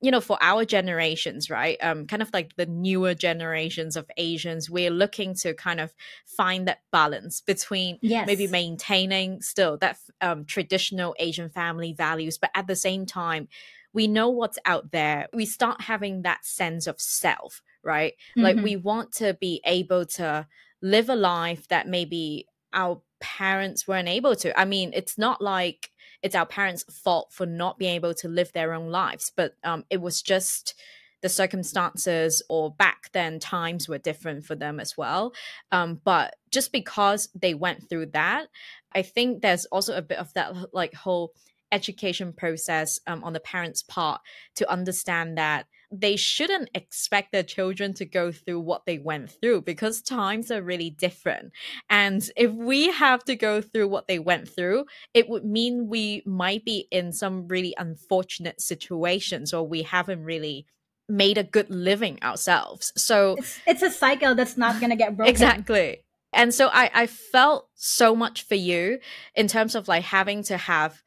you know for our generations right um kind of like the newer generations of asians we're looking to kind of find that balance between Yes. maybe maintaining still that um, traditional asian family values but at the same time we know what's out there we start having that sense of self right like Mhm. we want to be able to live a life that maybe our parents weren't able to i mean it's not like it's our parents fault for not being able to live their own lives. But um, it was just the circumstances or back then times were different for them as well. Um, but just because they went through that i think there's also a bit of that like whole education process um, on the parents part to understand that they shouldn't expect their children to go through what they went through because times are really different and if we have to go through what they went through it would mean we might be in some really unfortunate situations or we haven't really made a good living ourselves so it's it's a cycle that's not gonna get broken. Exactly. And so I I felt so much for you in terms of like having to have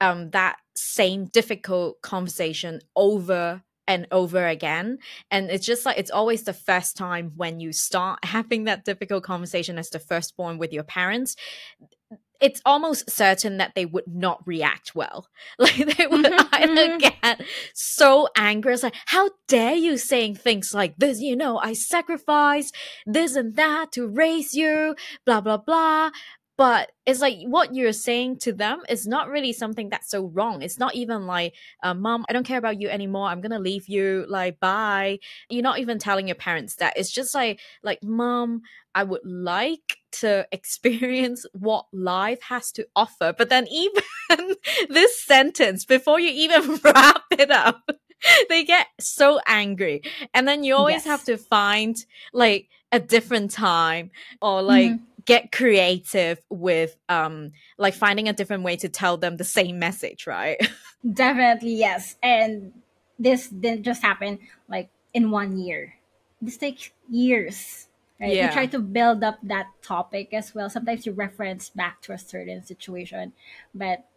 um that same difficult conversation over and over again and it's just like it's always the first time when you start [LAUGHS] having that difficult conversation as the firstborn with your parents it's almost certain that they would not react well. [LAUGHS] Like they would Mhm, [LAUGHS] either mhm. get so angry, it's like, how dare you saying things like this? You know, I sacrificed this and that to raise you, blah blah blah. But it's like what you're saying to them is not really something that's so wrong. It's not even like uh, mom i don't care about you anymore. I'm gonna leave you. Like bye. You're not even telling your parents that. It's just like like mom i would like to [LAUGHS] experience what life has to offer. But then even [LAUGHS] this sentence before you even [LAUGHS] wrap it up they get so angry. And then you always yes. have to find like a different time or like mm-hmm. Get creative with um like finding a different way to tell them the same message right? [LAUGHS] Definitely yes. And this didn't just happen like in one year. This takes years right? Yeah. you try to build up that topic as well. Sometimes you reference back to a certain situation but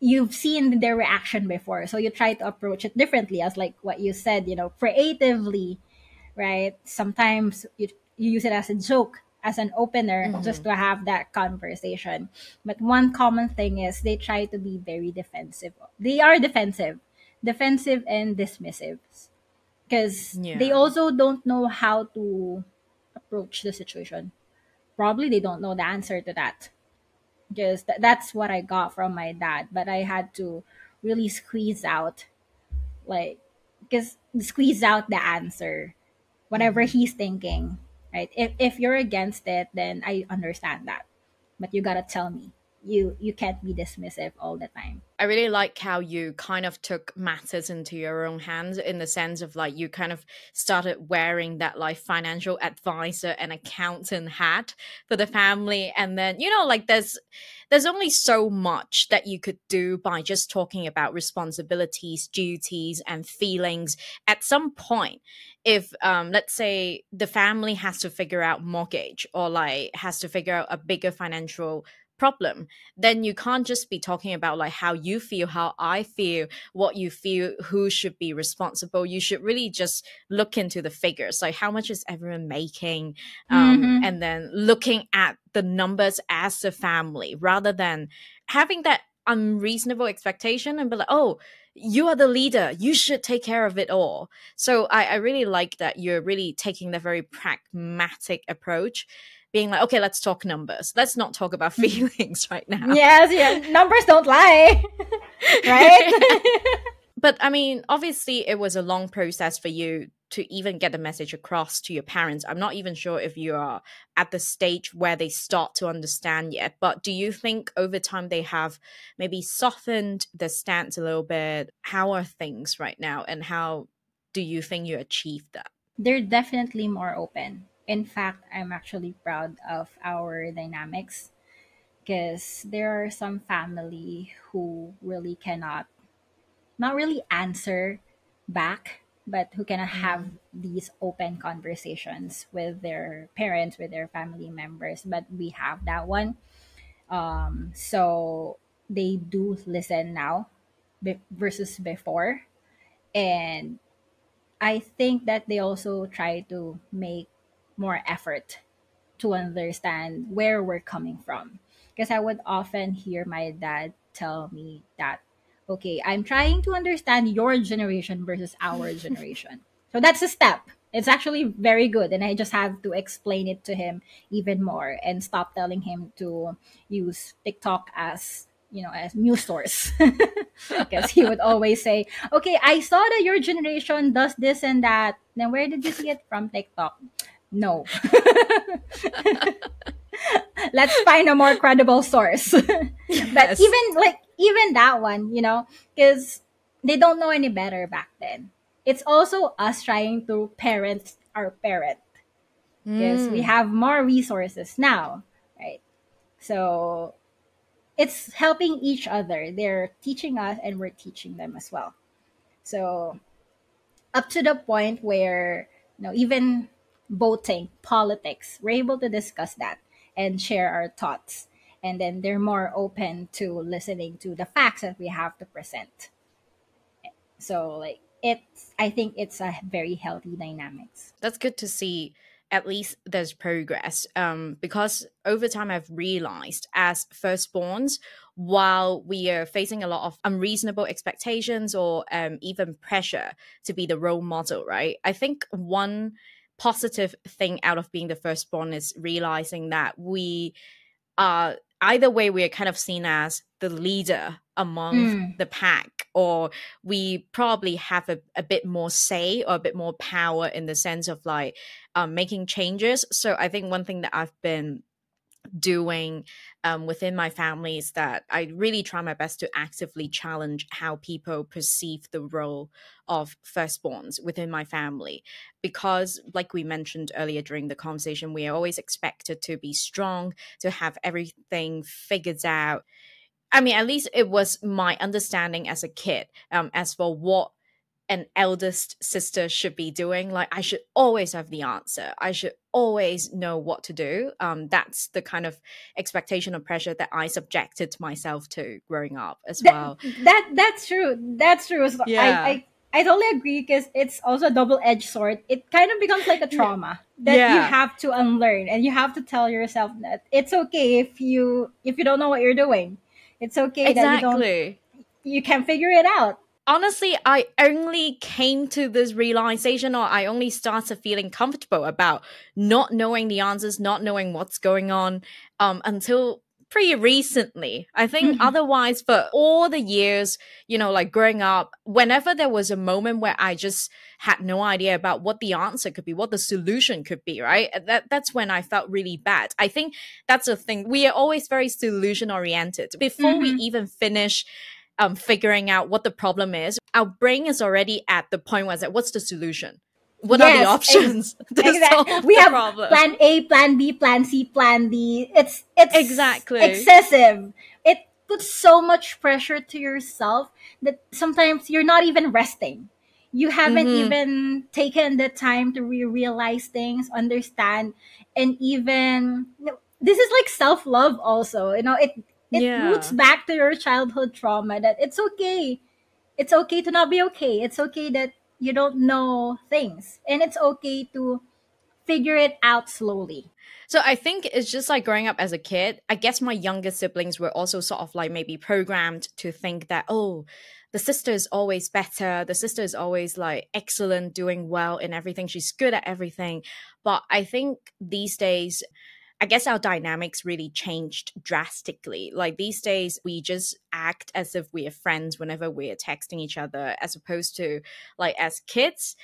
you've seen their reaction before so you try to approach it differently as like what you said you know creatively right? Sometimes you, you use it as a joke as an opener mm-hmm. just to have that conversation but one common thing is they try to be very defensive they are defensive defensive and dismissive because yeah. they also don't know how to approach the situation probably they don't know the answer to that because th- that's what I got from my dad. But I had to really squeeze out, like, because squeeze out the answer, whatever mm-hmm. he's thinking, right? If if you're against it, then I understand that, but you gotta tell me. You you can't be dismissive all the time. I really like how you kind of took matters into your own hands in the sense of like you kind of started wearing that like financial advisor and accountant hat for the family. And then you know like there's there's only so much that you could do by just talking about responsibilities duties and feelings at some point if um, let's say the family has to figure out mortgage or like has to figure out a bigger financial problem then you can't just be talking about like how you feel how i feel what you feel who should be responsible you should really just look into the figures like how much is everyone making um, mm-hmm. and then looking at the numbers as a family rather than having that unreasonable expectation and be like oh you are the leader you should take care of it all so I, I really like that you're really taking the very pragmatic approach being like, okay, let's talk numbers. Let's not talk about mm-hmm. feelings [LAUGHS] right now. Yes, yes. Numbers don't lie. [LAUGHS] right? [LAUGHS] but I mean, obviously, it was a long process for you to even get the message across to your parents. I'm not even sure if you are at the stage where they start to understand yet, but do you think over time they have maybe softened the stance a little bit? How are things right now, and how do you think you achieved that? They're definitely more open in fact, I'm actually proud of our dynamics because there are some family who really cannot, not really answer back, but who cannot have mm. these open conversations with their parents, with their family members. But we have that one. Um, so they do listen now versus before. And I think that they also try to make more effort to understand where we're coming from. Because I would often hear my dad tell me that, okay, I'm trying to understand your generation versus our [LAUGHS] generation. So that's a step. It's actually very good. And I just have to explain it to him even more and stop telling him to use TikTok as you know as news source [LAUGHS] because he would always say okay i saw that your generation does this and that then where did you see it from tiktok no. [LAUGHS] Let's find a more credible source. yes. But even like even that one, you know, because they don't know any better back then. It's also us trying to parent our parent because mm. we have more resources now, right? So it's helping each other. They're teaching us and we're teaching them as well. So up to the point where you know even voting, politics. We're able to discuss that and share our thoughts. And then they're more open to listening to the facts that we have to present. So, like, it's, I think it's a very healthy dynamics. That's good to see at least there's progress um, because over time i've realized as firstborns while we are facing a lot of unreasonable expectations or um, even pressure to be the role model right i think one positive thing out of being the firstborn is realizing that we are either way we're kind of seen as the leader among Mm. the pack or we probably have a, a bit more say or a bit more power in the sense of like um, making changes so i think one thing that i've been doing um, within my family is that I really try my best to actively challenge how people perceive the role of firstborns within my family. Because, like we mentioned earlier during the conversation, we are always expected to be strong, to have everything figured out. I mean, at least it was my understanding as a kid. Um, as for what an eldest sister should be doing like i should always have the answer i should always know what to do um that's the kind of expectation or pressure that i subjected myself to growing up as That- well that that's true that's true So Yeah. I, I I totally agree because it's also a double-edged sword. It kind of becomes like a trauma that you have to unlearn, and you have to tell yourself that it's okay if you if you don't know what you're doing. It's okay that you don't you can figure it out. Honestly, I only came to this realization or I only started feeling comfortable about not knowing the answers, not knowing what's going on um, until pretty recently. I think Mhm. otherwise, for all the years, you know, like growing up, whenever there was a moment where I just had no idea about what the answer could be, what the solution could be, right? That that's when I felt really bad. I think that's the thing. We are always very solution oriented. Before we Mhm. even finish um, figuring out what the problem is, our brain is already at the point where it's like, what's the solution? What are the Yes, options [LAUGHS] to Exact- solve we the have problem? plan A, plan B, plan C, plan D. It's it's Exactly. excessive. It puts so much pressure to yourself that sometimes you're not even resting. You haven't Mhm. even taken the time to re- realize things, understand, and even you know, this is like self love. Also, you know, it it Yeah. roots back to your childhood trauma that it's okay. It's okay to not be okay. It's okay that you don't know things, and it's okay to figure it out slowly. So I think it's just like growing up as a kid. I guess my younger siblings were also sort of like maybe programmed to think that, oh, the sister is always better. The sister is always like excellent, doing well in everything. She's good at everything. But I think these days, I guess our dynamics really changed drastically. Like these days, we just act as if we are friends whenever we're texting each other, as opposed to like as kids.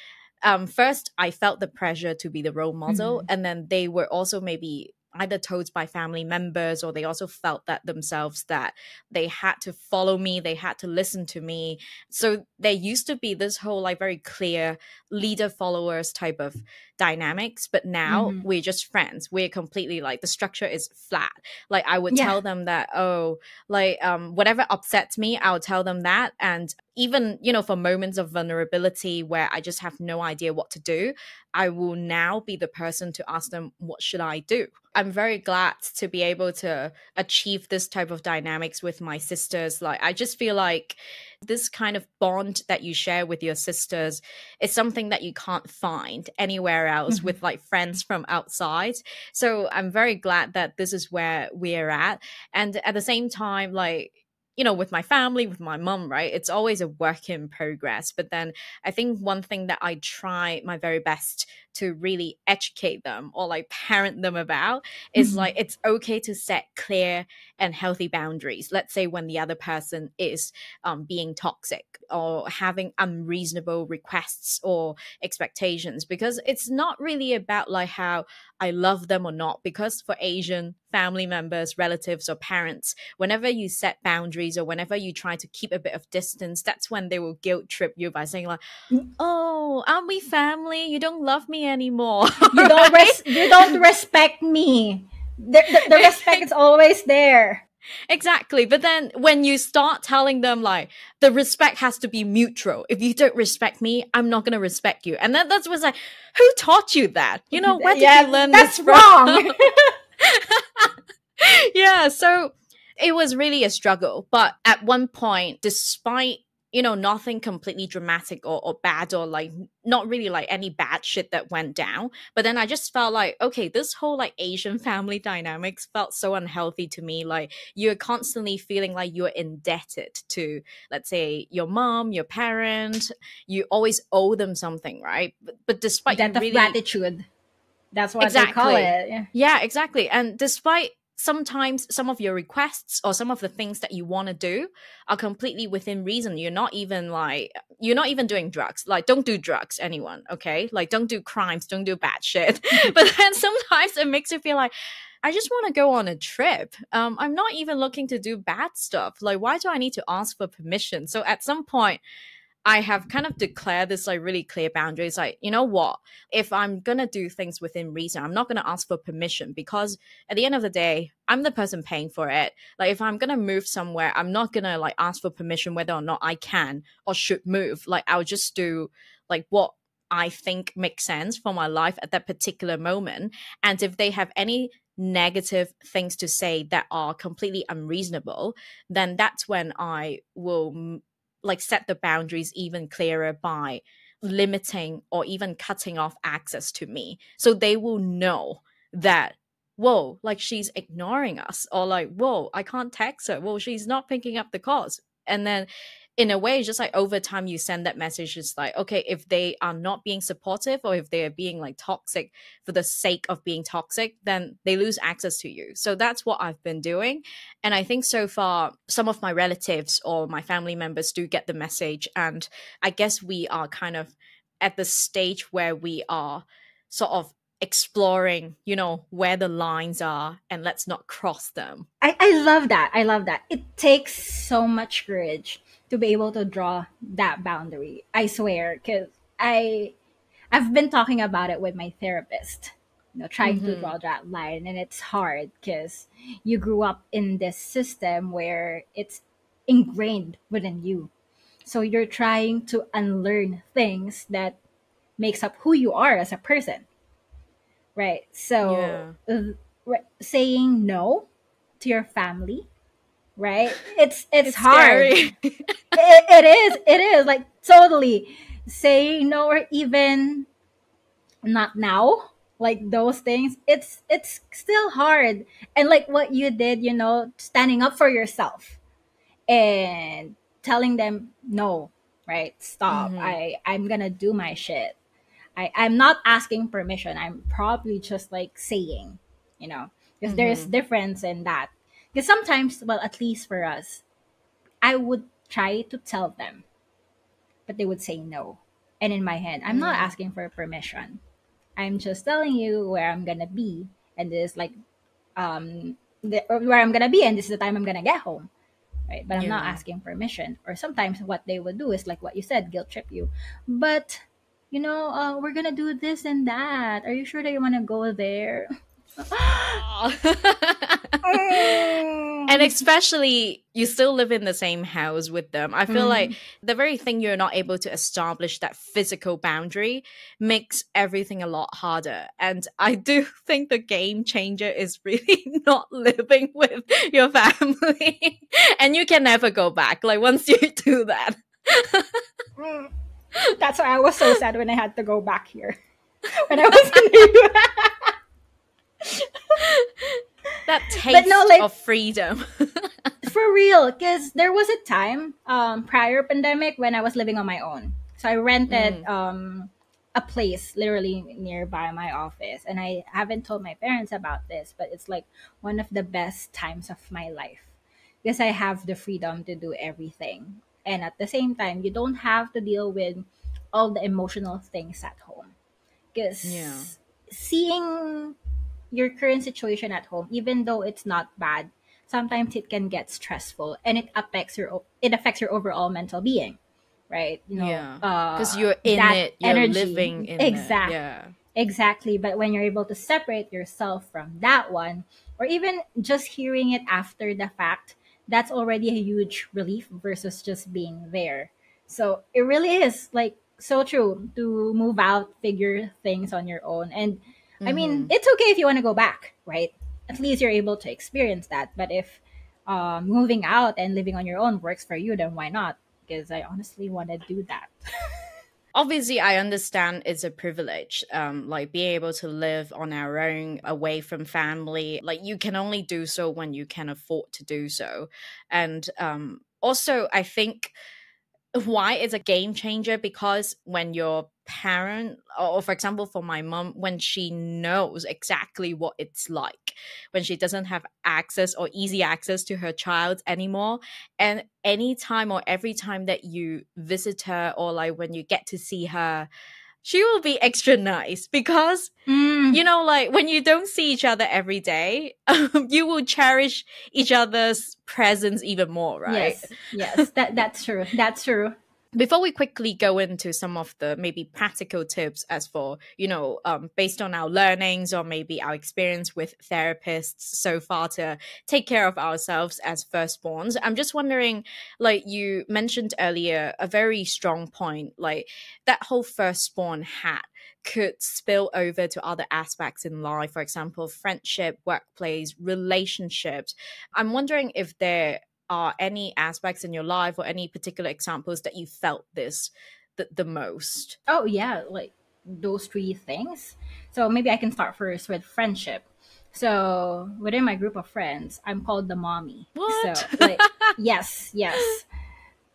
Um, first, I felt the pressure to be the role model, and then they were also maybe either told by family members or they also felt that themselves that they had to follow me they had to listen to me so there used to be this whole like very clear leader followers type of dynamics but now Mhm. we're just friends. We're completely like the structure is flat. Like i would Yeah. tell them that oh like um whatever upsets me i'll tell them that. And even you know for moments of vulnerability where i just have no idea what to do i will now be the person to ask them what should i do? I'm very glad to be able to achieve this type of dynamics with my sisters. Like i just feel like this kind of bond that you share with your sisters is something that you can't find anywhere else Mhm. with like friends from outside so i'm very glad that this is where we're at and at the same time like you know with my family with my mom, right it's always a work in progress but then i think one thing that i try my very best to really educate them or like parent them about is Mhm. like it's okay to set clear and healthy boundaries let's say when the other person is um, being toxic or having unreasonable requests or expectations because it's not really about like how i love them or not because for asian family members relatives or parents whenever you set boundaries or whenever you try to keep a bit of distance that's when they will guilt trip you by saying like oh aren't we family you don't love me anymore You don't [LAUGHS] res- you don't respect me. The, the, the respect is [LAUGHS] always there. Exactly. But then when you start telling them like the respect has to be mutual. If you don't respect me, I'm not gonna respect you. And then that's what's like, who taught you that? You know, where did Yeah, you learn that's this wrong. [LAUGHS] [LAUGHS] yeah, so it was really a struggle. But at one point, despite you know nothing completely dramatic or, or bad or like not really like any bad shit that went down but then i just felt like okay this whole like asian [LAUGHS] family dynamics felt so unhealthy to me like you're constantly feeling like you're indebted to let's say your mom your parent you always owe them something right but, but despite that, really gratitude. That's what they call Exactly. it. Yeah. yeah, exactly. And despite sometimes some of your requests or some of the things that you want to do are completely within reason you're not even like you're not even doing drugs like don't do drugs anyone okay like don't do crimes don't do bad shit [LAUGHS] [LAUGHS] but then sometimes it makes you feel like I just want to go on a trip. Um, I'm not even looking to do bad stuff. Like, why do I need to ask for permission? So at some point, I have kind of declared this like really clear boundaries. Like, you know what? If I'm gonna do things within reason, I'm not gonna ask for permission because at the end of the day, I'm the person paying for it. Like, if I'm gonna move somewhere, I'm not gonna like ask for permission whether or not I can or should move. Like, I'll just do like what I think makes sense for my life at that particular moment. And if they have any negative things to say that are completely unreasonable, then that's when I will like set the boundaries even clearer by limiting or even cutting off access to me. So they will know that whoa like she's ignoring us or like whoa i can't text her. Well she's not picking up the calls. And then in a way, just like over time, you send that message. It's like, okay, if they are not being supportive or if they are being like toxic for the sake of being toxic, then they lose access to you. So that's what I've been doing. And I think so far, some of my relatives or my family members do get the message. And I guess we are kind of at the stage where we are sort of exploring, you know, where the lines are and let's not cross them. I, I love that. I love that. It takes so much courage to be able to draw that boundary. I swear, because I I've been talking about it with my therapist. You know, trying mm-hmm. to draw that line, and it's hard because you grew up in this system where it's ingrained within you. So you're trying to unlearn things that makes up who you are as a person. Right. So yeah. uh, saying no to your family right? It's it's, it's hard. it, it is. It is like totally saying no or even not now like those things it's it's still hard and like what you did you know standing up for yourself and telling them no right stop mm-hmm. i i'm gonna do my shit i i'm not asking permission i'm probably just like saying you know because mm-hmm. there's difference in that because sometimes, well, at least for us, I would try to tell them, but they would say no. And in my head, I'm not mm. asking for permission. I'm just telling you where I'm gonna be, and this like, um, the, where I'm gonna be, and this is the time I'm gonna get home, right? But I'm yeah. not asking permission. Or sometimes what they would do is like what you said, guilt trip you. But you know, uh, we're gonna do this and that. Are you sure that you want to go there? [LAUGHS] and especially you still live in the same house with them. I feel mm. like the very thing you're not able to establish that physical boundary makes everything a lot harder. And I do [LAUGHS] think the game changer is really [LAUGHS] not living with your family. and you can never go back. Like once you do that. Mm. That's why I was so sad when I had to go back here. When I was in the US. [LAUGHS] that taste no, like, of freedom. [LAUGHS] for real, because there was a time um, prior pandemic when I was living on my own. So I rented mm. um, a place literally nearby my office, and I haven't told my parents about this, but it's like one of the best times of my life because I have the freedom to do everything, and at the same time, you don't have to deal with all the emotional things at home. Because yeah. seeing your current situation at home, even though it's not bad, sometimes it can get stressful and it affects your it affects your overall mental being, right? You know, yeah, because uh, you're in it, you're energy. living in exactly. it. Yeah. Exactly. But when you're able to separate yourself from that one, or even just hearing it after the fact, that's already a huge relief versus just being there. So it really is like so true to move out, figure things on your own. And Mm-hmm. I mean, mm-hmm. it's okay if you want to go back, right? At least you're able to experience that. But if uh, moving out and living on your own works for you, then why not? Because I honestly want to do that. [LAUGHS] obviously i understand it's a privilege um like being able to live on our own away from family like you can only do so when you can afford to do so and um also i think why it's a game changer because when your parent or for example for my mom when she knows exactly what it's like when she doesn't have access or easy access to her child anymore and anytime or every time that you visit her or like when you get to see her she will be extra nice because Mm. you know like when you don't see each other every day um, [LAUGHS] you will cherish each other's presence even more right Yes, yes, that that's true. That's true. Before we quickly go into some of the maybe practical tips as for you know um, based on our learnings or maybe our experience with therapists so far to take care of ourselves as firstborns i'm just wondering like you mentioned earlier a very strong point like that whole firstborn hat could spill over to other aspects in life for example friendship workplace relationships. I'm wondering if there are any aspects in your life or any particular examples that you felt this the, the most Oh yeah, like those three things. So maybe I can start first with friendship. So within my group of friends, I'm called the mommy. What? So like [LAUGHS] yes, yes.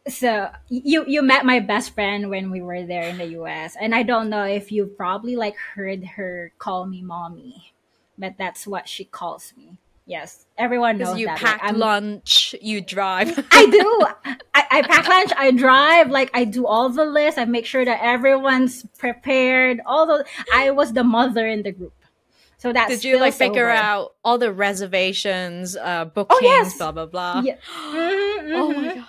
So you you met my best friend when we were there in the US and I don't know if you probably like heard her call me mommy, but that's what she calls me. Yes, everyone knows you that. pack like, lunch you drive [LAUGHS] I do. I, I pack lunch. I drive. Like I do all the lists. I make sure that everyone's prepared. All the. I was the mother in the group. So that's. did you like figure over. out all the reservations uh bookings yes. blah blah blah Yeah. Mhm, oh mhm. my god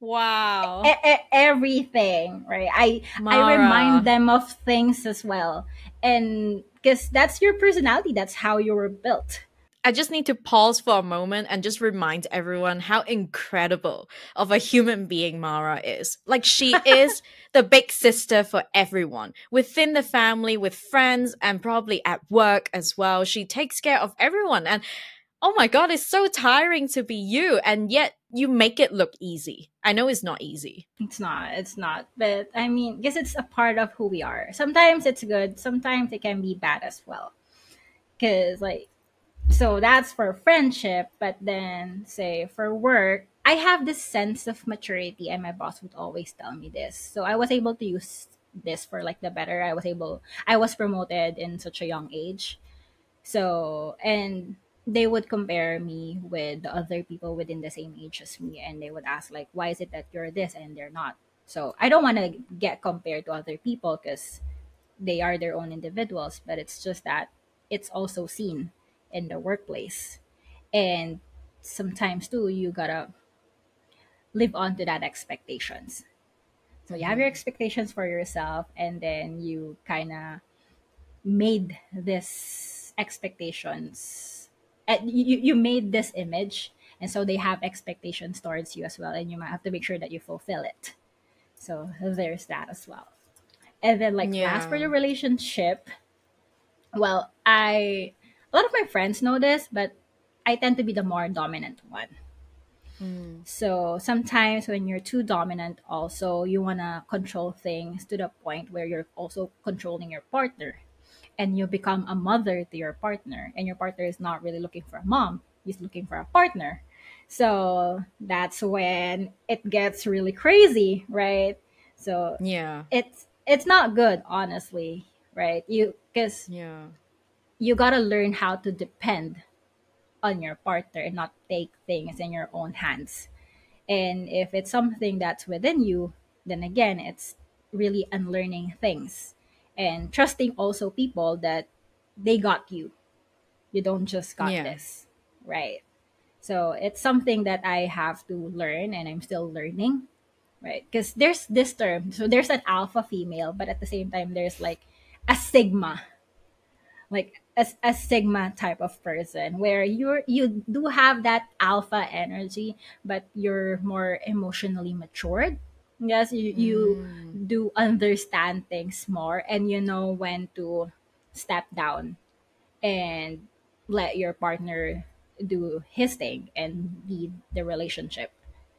wow E- e- everything, right? I I remind them of things as well, and because that's your personality. That's how you were built. I just need to pause for a moment and just remind everyone how incredible of a human being Mara is. Like she [LAUGHS] is the big sister for everyone within the family, with friends, and probably at work as well. She takes care of everyone. And oh my God, it's so tiring to be you. And yet you make it look easy. I know it's not easy. It's not. It's not. But I mean, guess it's a part of who we are. Sometimes it's good. Sometimes it can be bad as well. Cause like, so that's for friendship. But then say for work, I have this sense of maturity, and my boss would always tell me this. So I was able to use this for like the better. I was able. I was promoted in such a young age. So and they would compare me with the other people within the same age as me and they would ask like why is it that you're this and they're not so i don't want to get compared to other people because they are their own individuals but it's just that it's also seen in the workplace. And sometimes too you gotta live on to that expectations. So you have your expectations for yourself and then you kind of made this expectations uh, you, you made this image and so they have expectations towards you as well and you might have to make sure that you fulfill it. So there's that as well. And then like as for the relationship well i a lot of my friends know this but i tend to be the more dominant one hmm. so sometimes when you're too dominant, also you wanna control things to the point where you're also controlling your partner, and you become a mother to your partner, and your partner is not really looking for a mom; he's looking for a partner. So that's when it gets really crazy, right? So Yeah. it's it's not good, honestly, right? You because Yeah. You gotta learn how to depend on your partner and not take things in your own hands. And if it's something that's within you, then again, it's really unlearning things and trusting also people that they got you. You don't just got Yeah. this, right? So it's something that I have to learn and I'm still learning, right? Because there's this term. So there's an alpha female, but at the same time, there's like a sigma like a, a sigma type of person where you're you do have that alpha energy but you're more emotionally matured. Yes you, you mm. do understand things more and you know when to step down and let your partner do his thing and lead the relationship.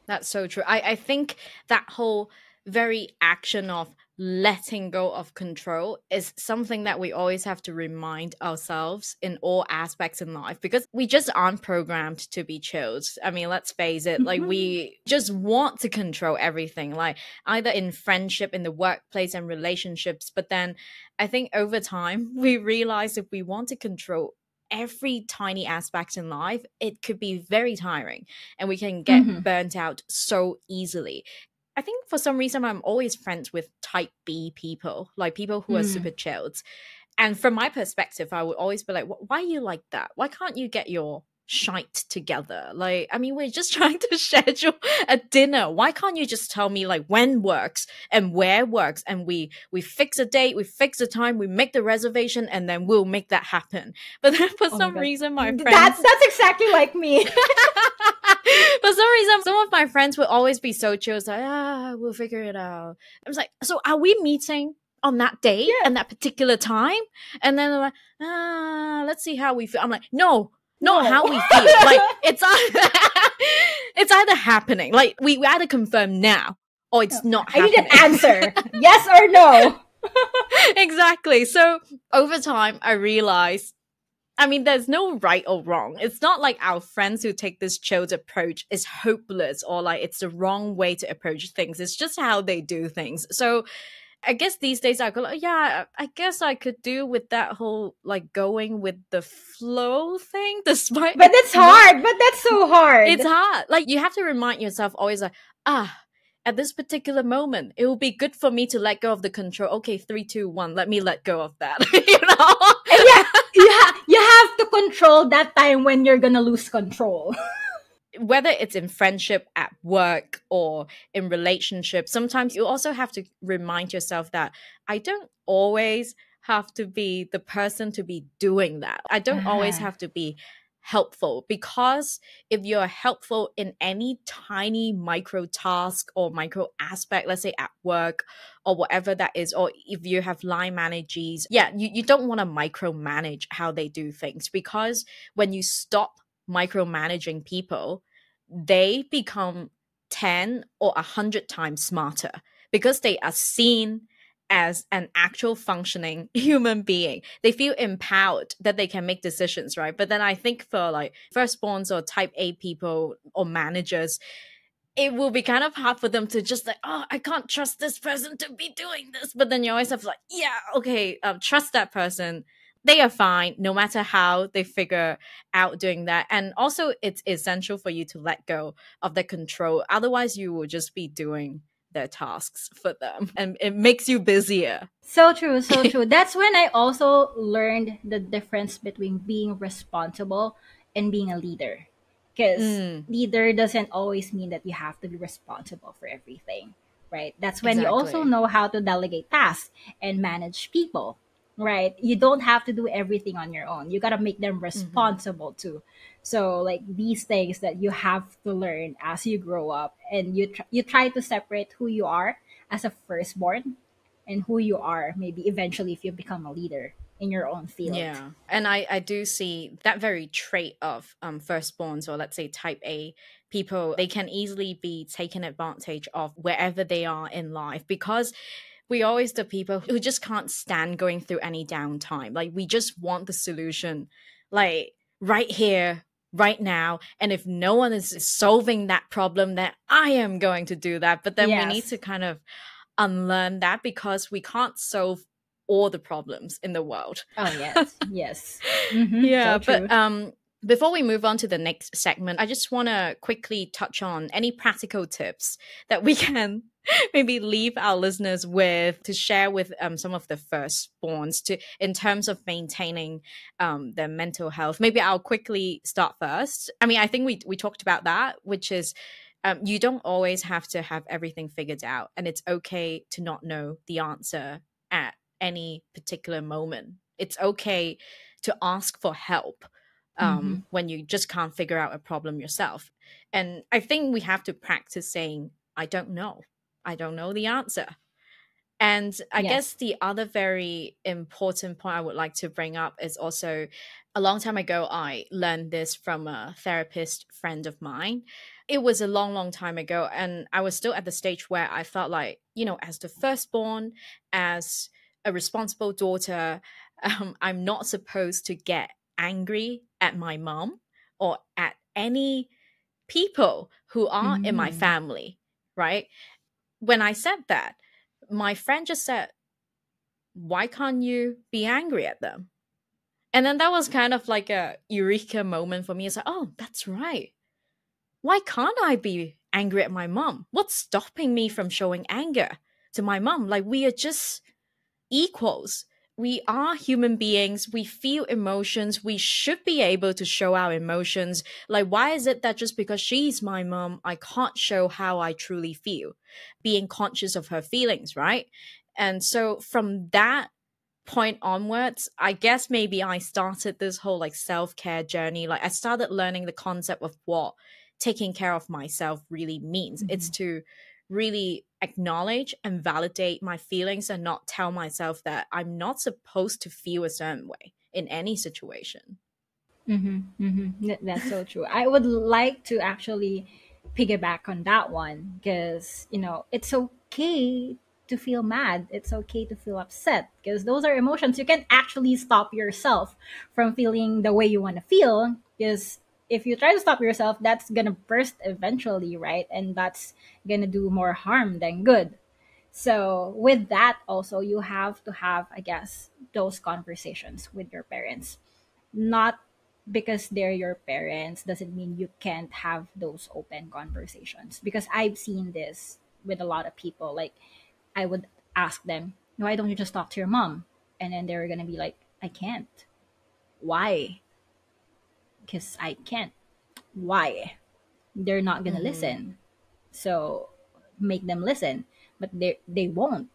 That's so true. I, I think that whole very action of letting go of control is something that we always have to remind ourselves in all aspects in life because we just aren't programmed to be chilled. I mean, let's face it, like we just want to control everything, like either in friendship, in the workplace, and relationships. But then I think over time, [LAUGHS] we realize if we want to control every tiny aspect in life, it could be very tiring and we can get mm-hmm. burnt out so easily. I think for some reason I'm always friends with type B people, like people who mm. are super chilled. And from my perspective, I would always be like, why are you like that? Why can't you get your shite together. Like, I mean, we're just [LAUGHS] trying to schedule a dinner. Why can't you just tell me like when works and where works and we we fix a date, we fix a time, we make the reservation and then we'll make that happen. But then for oh some my reason my [LAUGHS] friends That's that's exactly like me. [LAUGHS] [LAUGHS] for some reason some of my friends would always be so chill, like, ah, we'll figure it out. I was like, so are we meeting? on that day yeah. and that particular time and then they're like ah let's see how we feel i'm like no not no. how we [LAUGHS] feel. like it's either, [LAUGHS] it's either happening. Like we, we either confirm now or it's not I need an answer. yes or no. exactly. So over time I realized I mean, there's no right or wrong. It's not like our friends who take this chilled approach is hopeless or like it's the wrong way to approach things. It's just how they do things. So I guess these days I go, like, yeah, I guess I could do with that whole like going with the flow thing, [LAUGHS] despite. But that's hard. But that's so hard. It's hard. Like you have to remind yourself always, like, ah, at this particular moment, it will be good for me to let go of the control. Okay, three, two, one. Let me let go of that. [LAUGHS] you know? Yeah, you have you have to control that time when you're gonna lose control. [LAUGHS] whether it's in friendship, at work, or in relationships, sometimes you also have to remind yourself that I don't always have to be the person to be doing that. I don't uh-huh. always have to be helpful because if you're helpful in any tiny micro task or micro aspect, let's say at work or whatever that is, or if you have line managers, yeah, you, you don't want to micromanage how they do things because when you stop micromanaging people, they become 10 or 100 times smarter because they are seen as an actual functioning [LAUGHS] human being. They feel empowered that they can make decisions, right? But then I think for like firstborns or type A people or managers, it will be kind of hard for them to just like, oh, I can't trust this person to be doing this. But then you always have like, yeah, okay, um, trust that person they are fine no matter how they figure out doing that. And also, it's essential for you to let go of the control. Otherwise, you will just be doing their tasks for them and it makes you busier. So true, so [LAUGHS] true. That's when I also learned the difference between being responsible and being a leader. Because mm. leader doesn't always mean that you have to be responsible for everything, right? That's when exactly. you also know how to delegate tasks and manage people right you don't have to do everything on your own you got to make them mm-hmm. responsible mm-hmm. too so like these things that you have to learn as you grow up and you tr- you try to separate who you are as a firstborn and who you are maybe eventually if you become a leader in your own field yeah and i i do see that very trait of um firstborns or let's say type a people they can easily be taken advantage of wherever they are in life because we always the people who just can't stand going through any downtime. Like we just want the solution, like right here, right now. And if no one is solving that problem, then I am going to do that. But then yes. we need to kind of unlearn that because we can't solve all the problems in the world. Oh [LAUGHS] yes, yes, mm-hmm. yeah. So but um, before we move on to the next segment, I just want to quickly touch on any practical tips that we [LAUGHS] can [LAUGHS] maybe leave our listeners with to share with um, some of the firstborns to in terms of maintaining um, their mental health. Maybe I'll quickly start first. I mean, I think we we talked about that, which is um, you don't always have to have everything figured out, and it's okay to not know the answer at any particular moment. It's okay to ask for help um, mm-hmm. when you just can't figure out a problem yourself. And I think we have to practice saying, I don't know. I don't know the answer. And I yes. guess the other very important point I would like to bring up is also a long time ago, I learned this from a therapist friend of mine. it was a long, long time ago. And I was still at the stage where I felt like, you know, as the firstborn, as a responsible daughter, [LAUGHS] um, I'm not supposed to get angry at my mom or at any people who are mm. in my mm. family, right? When I said that, my friend just said, Why can't you be angry at them? And then that was mm. kind of like a eureka moment for me. It's like, oh, that's right. Why can't I be angry at my mom? What's stopping me from showing anger to my mom? Like, we are just equals. We are human beings. We feel emotions. We should be able to show our emotions. Like, why is it that just because she's my mom, I can't show how I truly feel? Being conscious of her feelings, right? And so, from that point onwards, I guess maybe I started this whole like self care journey. Like I started learning the concept of what taking care of myself really means. Mm-hmm. It's to really acknowledge and validate my feelings and not tell myself that I'm not supposed to feel a certain way in any situation. Mm-hmm, mm-hmm. That's so true. I would like to actually piggyback on that one because, you know, it's okay to feel mad. It's okay to feel upset because those are emotions. You can actually stop yourself from feeling the way you want to feel because if you try to stop yourself, that's to burst eventually, right? And that's to do more harm than good. So, with that, also, you have to have, I guess, those conversations with your parents. Not because they're your parents doesn't mean you can't have those open conversations. Because I've seen this with a lot of people. Like, I would ask them, why don't you just talk to your mom? And then they're gonna be like, I can't. Why? Because I can't. Why? They're not gonna mm-hmm. listen. So make them listen, but they they won't.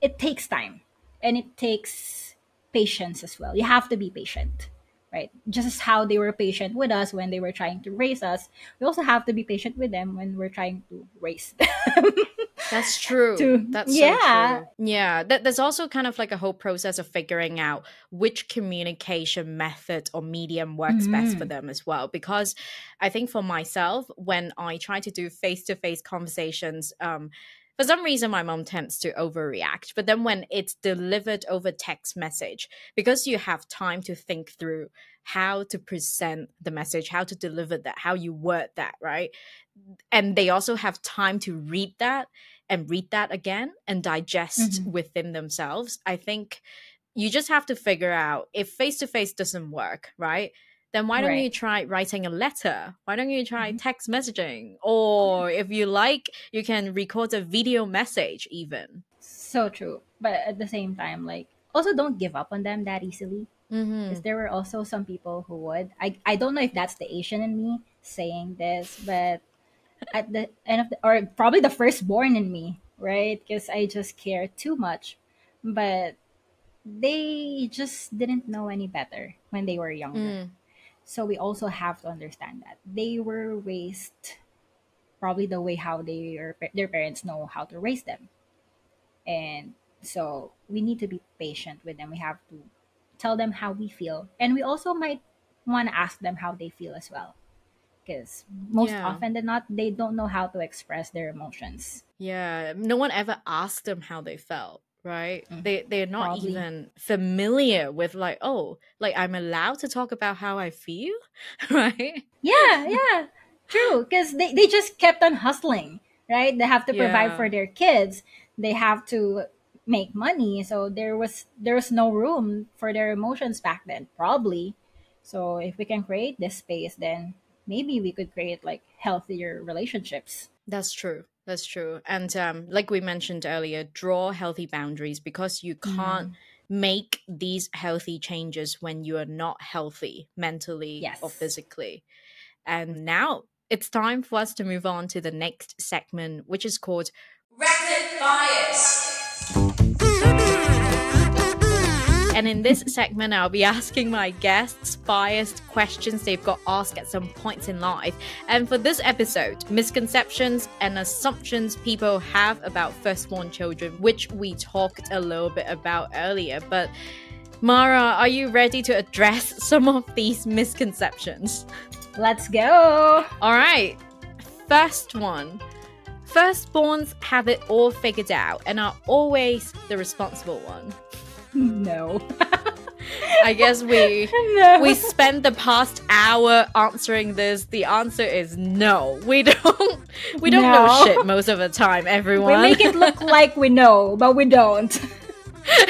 It takes time, and it takes patience as well. You have to be patient, right? Just as how they were patient with us when they were trying to raise us, we also have to be patient with them when we're trying to raise [LAUGHS] them. That's true. To, That's yeah. So true. Yeah. That, there's also kind of like a whole process of figuring out which communication method or medium works mm. best for mm. them as well. Because I think for myself, when I try to do face to face conversations, um, for some reason my mom tends to overreact but then when it's delivered over text message because you have time to think through how to present the message how to deliver that how you word that right and they also have time to read that and read that again and digest mm-hmm. within themselves. I think you just have to figure out if face to face doesn't work, right? Then why don't right. you try writing a letter? Why don't you try mm-hmm. text messaging? Or if you like, you can record a video message even. So true. But at the same time, like, also don't give up on them that easily. Because mm-hmm. there were also some people who would. I, I don't know if that's the Asian in me saying this, but at the end of the or probably the firstborn in me, right? Because I just care too much. But they just didn't know any better when they were younger. Mm. So we also have to understand that they were raised probably the way how they or their parents know how to raise them. And so we need to be patient with them. We have to tell them how we feel. And we also might want to ask them how they feel as well because most yeah. often than not they don't know how to express their emotions yeah no one ever asked them how they felt right mm-hmm. they they're not Probably. even familiar with like oh like i'm allowed to talk about how i feel [LAUGHS] right yeah yeah true because they, they just kept on hustling right they have to yeah. provide for their kids they have to make money so there was there was no room for their emotions back then probably so if we can create this space then maybe we could create like healthier relationships. That's true. That's true. And um, like we mentioned earlier, draw healthy boundaries because you can't mm. make these healthy changes when you are not healthy mentally yes. or physically. And now it's time for us to move on to the next segment, which is called Rapid Bias. And in this segment, I'll be asking my guests biased questions they've got asked at some points in life. And for this episode, misconceptions and assumptions people have about firstborn children, which we talked a little bit about earlier. But Mara, are you ready to address [LAUGHS] some of these misconceptions? Let's go. All right. first one. Firstborns have it all figured out and are always the responsible one. No. [LAUGHS] I guess we [LAUGHS] no. we spent the past hour answering this. The answer is no. We don't we don't know shit most of the time, everyone. we make it look [LAUGHS] like we know, but we don't.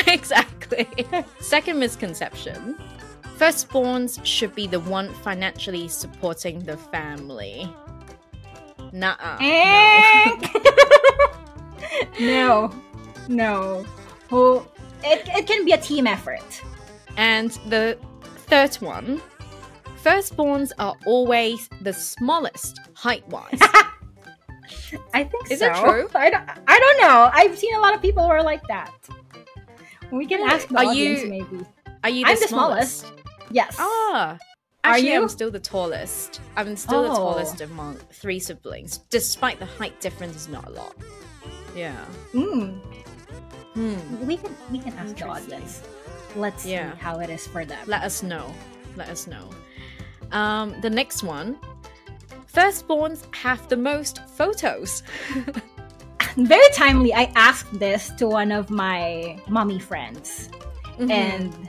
exactly. Second misconception. Firstborns should be the one financially supporting the family. Nuh-uh. Eh. no. No. Who it, it can be a team effort. And the third one. Firstborns are always the smallest height-wise. [LAUGHS] I think Is so. Is it true? I don't, I don't know. I've seen a lot of people who are like that. We can Really? ask the Are audience you- maybe. Are you the I'm the smallest? smallest. Yes. Ah. Are you? I'm still the tallest. I'm still the Oh. tallest among three siblings, despite the height difference is not a lot. Yeah. Mm, Hmm. we can we can ask the audience. Let's Yeah. see how it is for them. Let us know. Let us know. Um, the next one. Firstborns have the most photos. [LAUGHS] Very timely. I asked this to one of my mommy friends. Mhm. and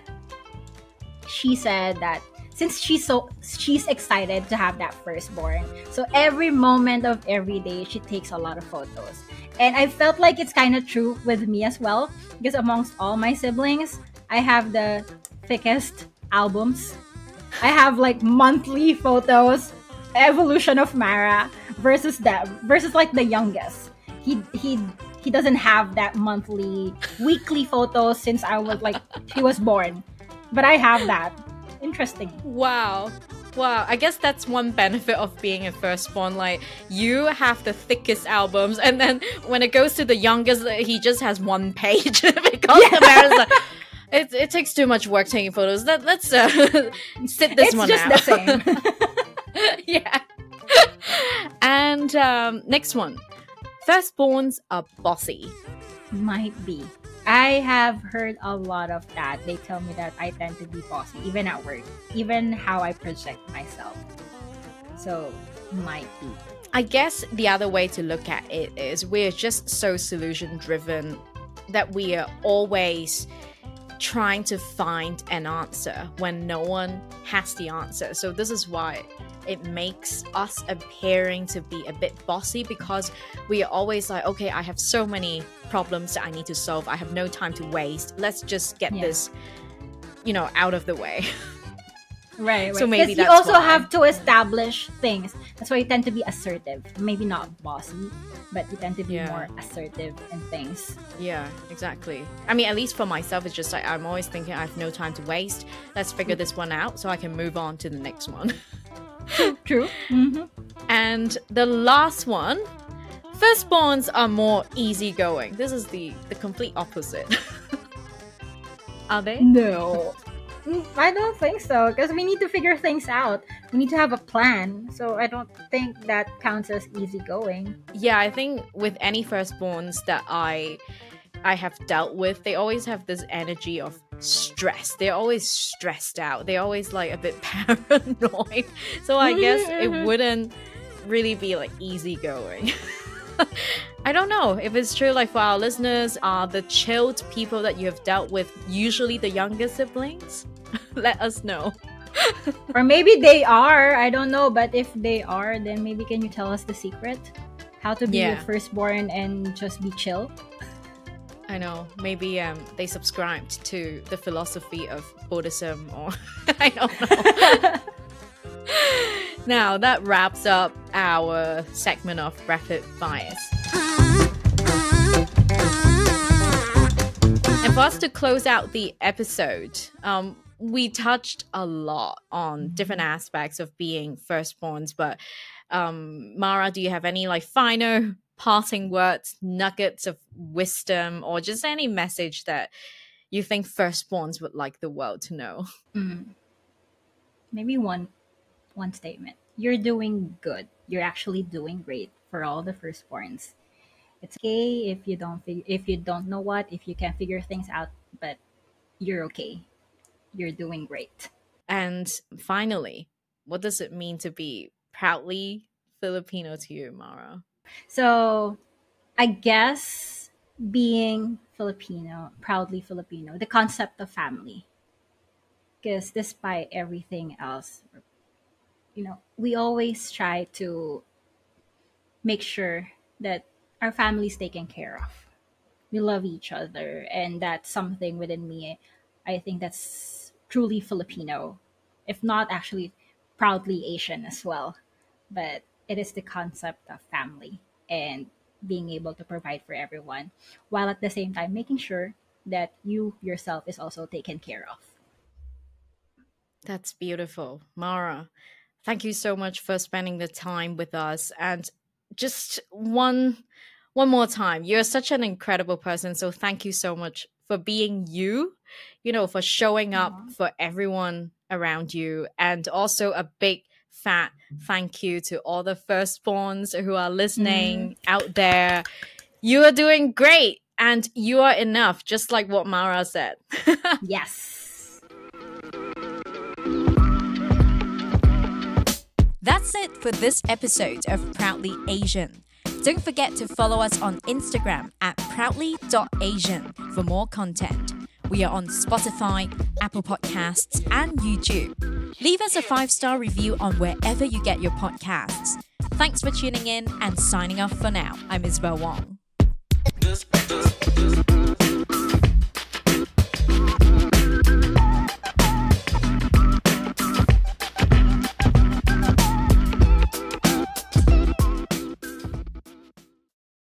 she said that since she's so she's excited to have that firstborn so every moment of every day she takes a lot of photos and i felt like it's kind of true with me as well because amongst all my siblings i have the thickest albums. I have like monthly photos evolution of mara versus that versus like the youngest. He he he doesn't have that monthly weekly photos since i was like he was born. But i have that. Interesting. Wow. Wow. I guess that's one benefit of being a firstborn. Like, you have the thickest albums, and then when it goes to the youngest, he just has one page [LAUGHS] because the parents like, it, it takes too much work taking photos. Let, let's uh, [LAUGHS] sit this it's one just out. the same [LAUGHS] yeah. and um, next one. Firstborns are bossy. might be i have heard a lot of that. They tell me that i tend to be bossy even at work even how i project myself. So might be. I guess the other way to look at it is we're just so solution driven that we are always trying to find an answer when no one has the answer. So this is why it makes us appearing to be a bit bossy because we are always like, okay, I have so many problems that I need to solve. I have no time to waste. Let's just get Yeah. this, you know, out of the way. [LAUGHS] right, So right. maybe 'Cause that's you also why. have to establish things that's why you tend to be assertive maybe not bossy but you tend to be Yeah. more assertive in things Yeah, exactly. I mean, at least for myself, it's just like I'm always thinking I have no time to waste. Let's figure mm. this one out so I can move on to the next one. [LAUGHS] [LAUGHS] true mm-hmm. and the last one firstborns are more easygoing. This is the, the complete opposite. [LAUGHS] are they? No. [LAUGHS] I don't think so because we need to figure things out. We need to have a plan. So I don't think that counts as easygoing. Yeah, I think with any firstborns that I I have dealt with, they always have this energy of stress. They're always stressed out. They're always like a bit [LAUGHS] paranoid. So I guess it [LAUGHS] wouldn't really be like easygoing. [LAUGHS] I don't know if it's true. Like for our listeners, are the chilled people that you have dealt with usually the younger siblings? Let us know. Or maybe they are. I don't know. But if they are, then maybe can you tell us the secret? How to be Yeah. a firstborn and just be chill? I know. Maybe um, they subscribed to the philosophy of Buddhism, or [LAUGHS] I don't know. [LAUGHS] now that wraps up our segment of rapid fires. And for us to close out the episode, um, we touched a lot on different aspects of being firstborns. But um, Mara, do you have any like final parting words, nuggets of wisdom, or just any message that you think firstborns would like the world to know? Mm. Maybe one one statement. You're doing good. You're actually doing great for all the firstborns. It's okay if you don't fig- if you don't know what, if you can't figure things out, but you're okay. You're doing great. And finally, what does it mean to be proudly Filipino to you, Mara? So, I guess being Filipino, proudly Filipino, the concept of family. Because despite everything else, you know, we always try to make sure that our family's taken care of. We love each other, and that's something within me. I think that's truly Filipino, if not actually proudly Asian as well. But it is the concept of family and being able to provide for everyone while at the same time making sure that you yourself is also taken care of. That's beautiful. Mara, thank you so much for spending the time with us and just one one more time. You're such an incredible person, so thank you so much for being you, you know, for showing up Aww. for everyone around you and also a big fat thank you to all the firstborns who are listening mm. out there. You are doing great and you are enough, just like what Mara said. [LAUGHS] yes. That's it for this episode of Proudly Asian. Don't forget to follow us on Instagram at proudly.asian for more content. We are on Spotify, Apple Podcasts, and YouTube. Leave us a five star review on wherever you get your podcasts. Thanks for tuning in and signing off for now. I'm Isabel Wong.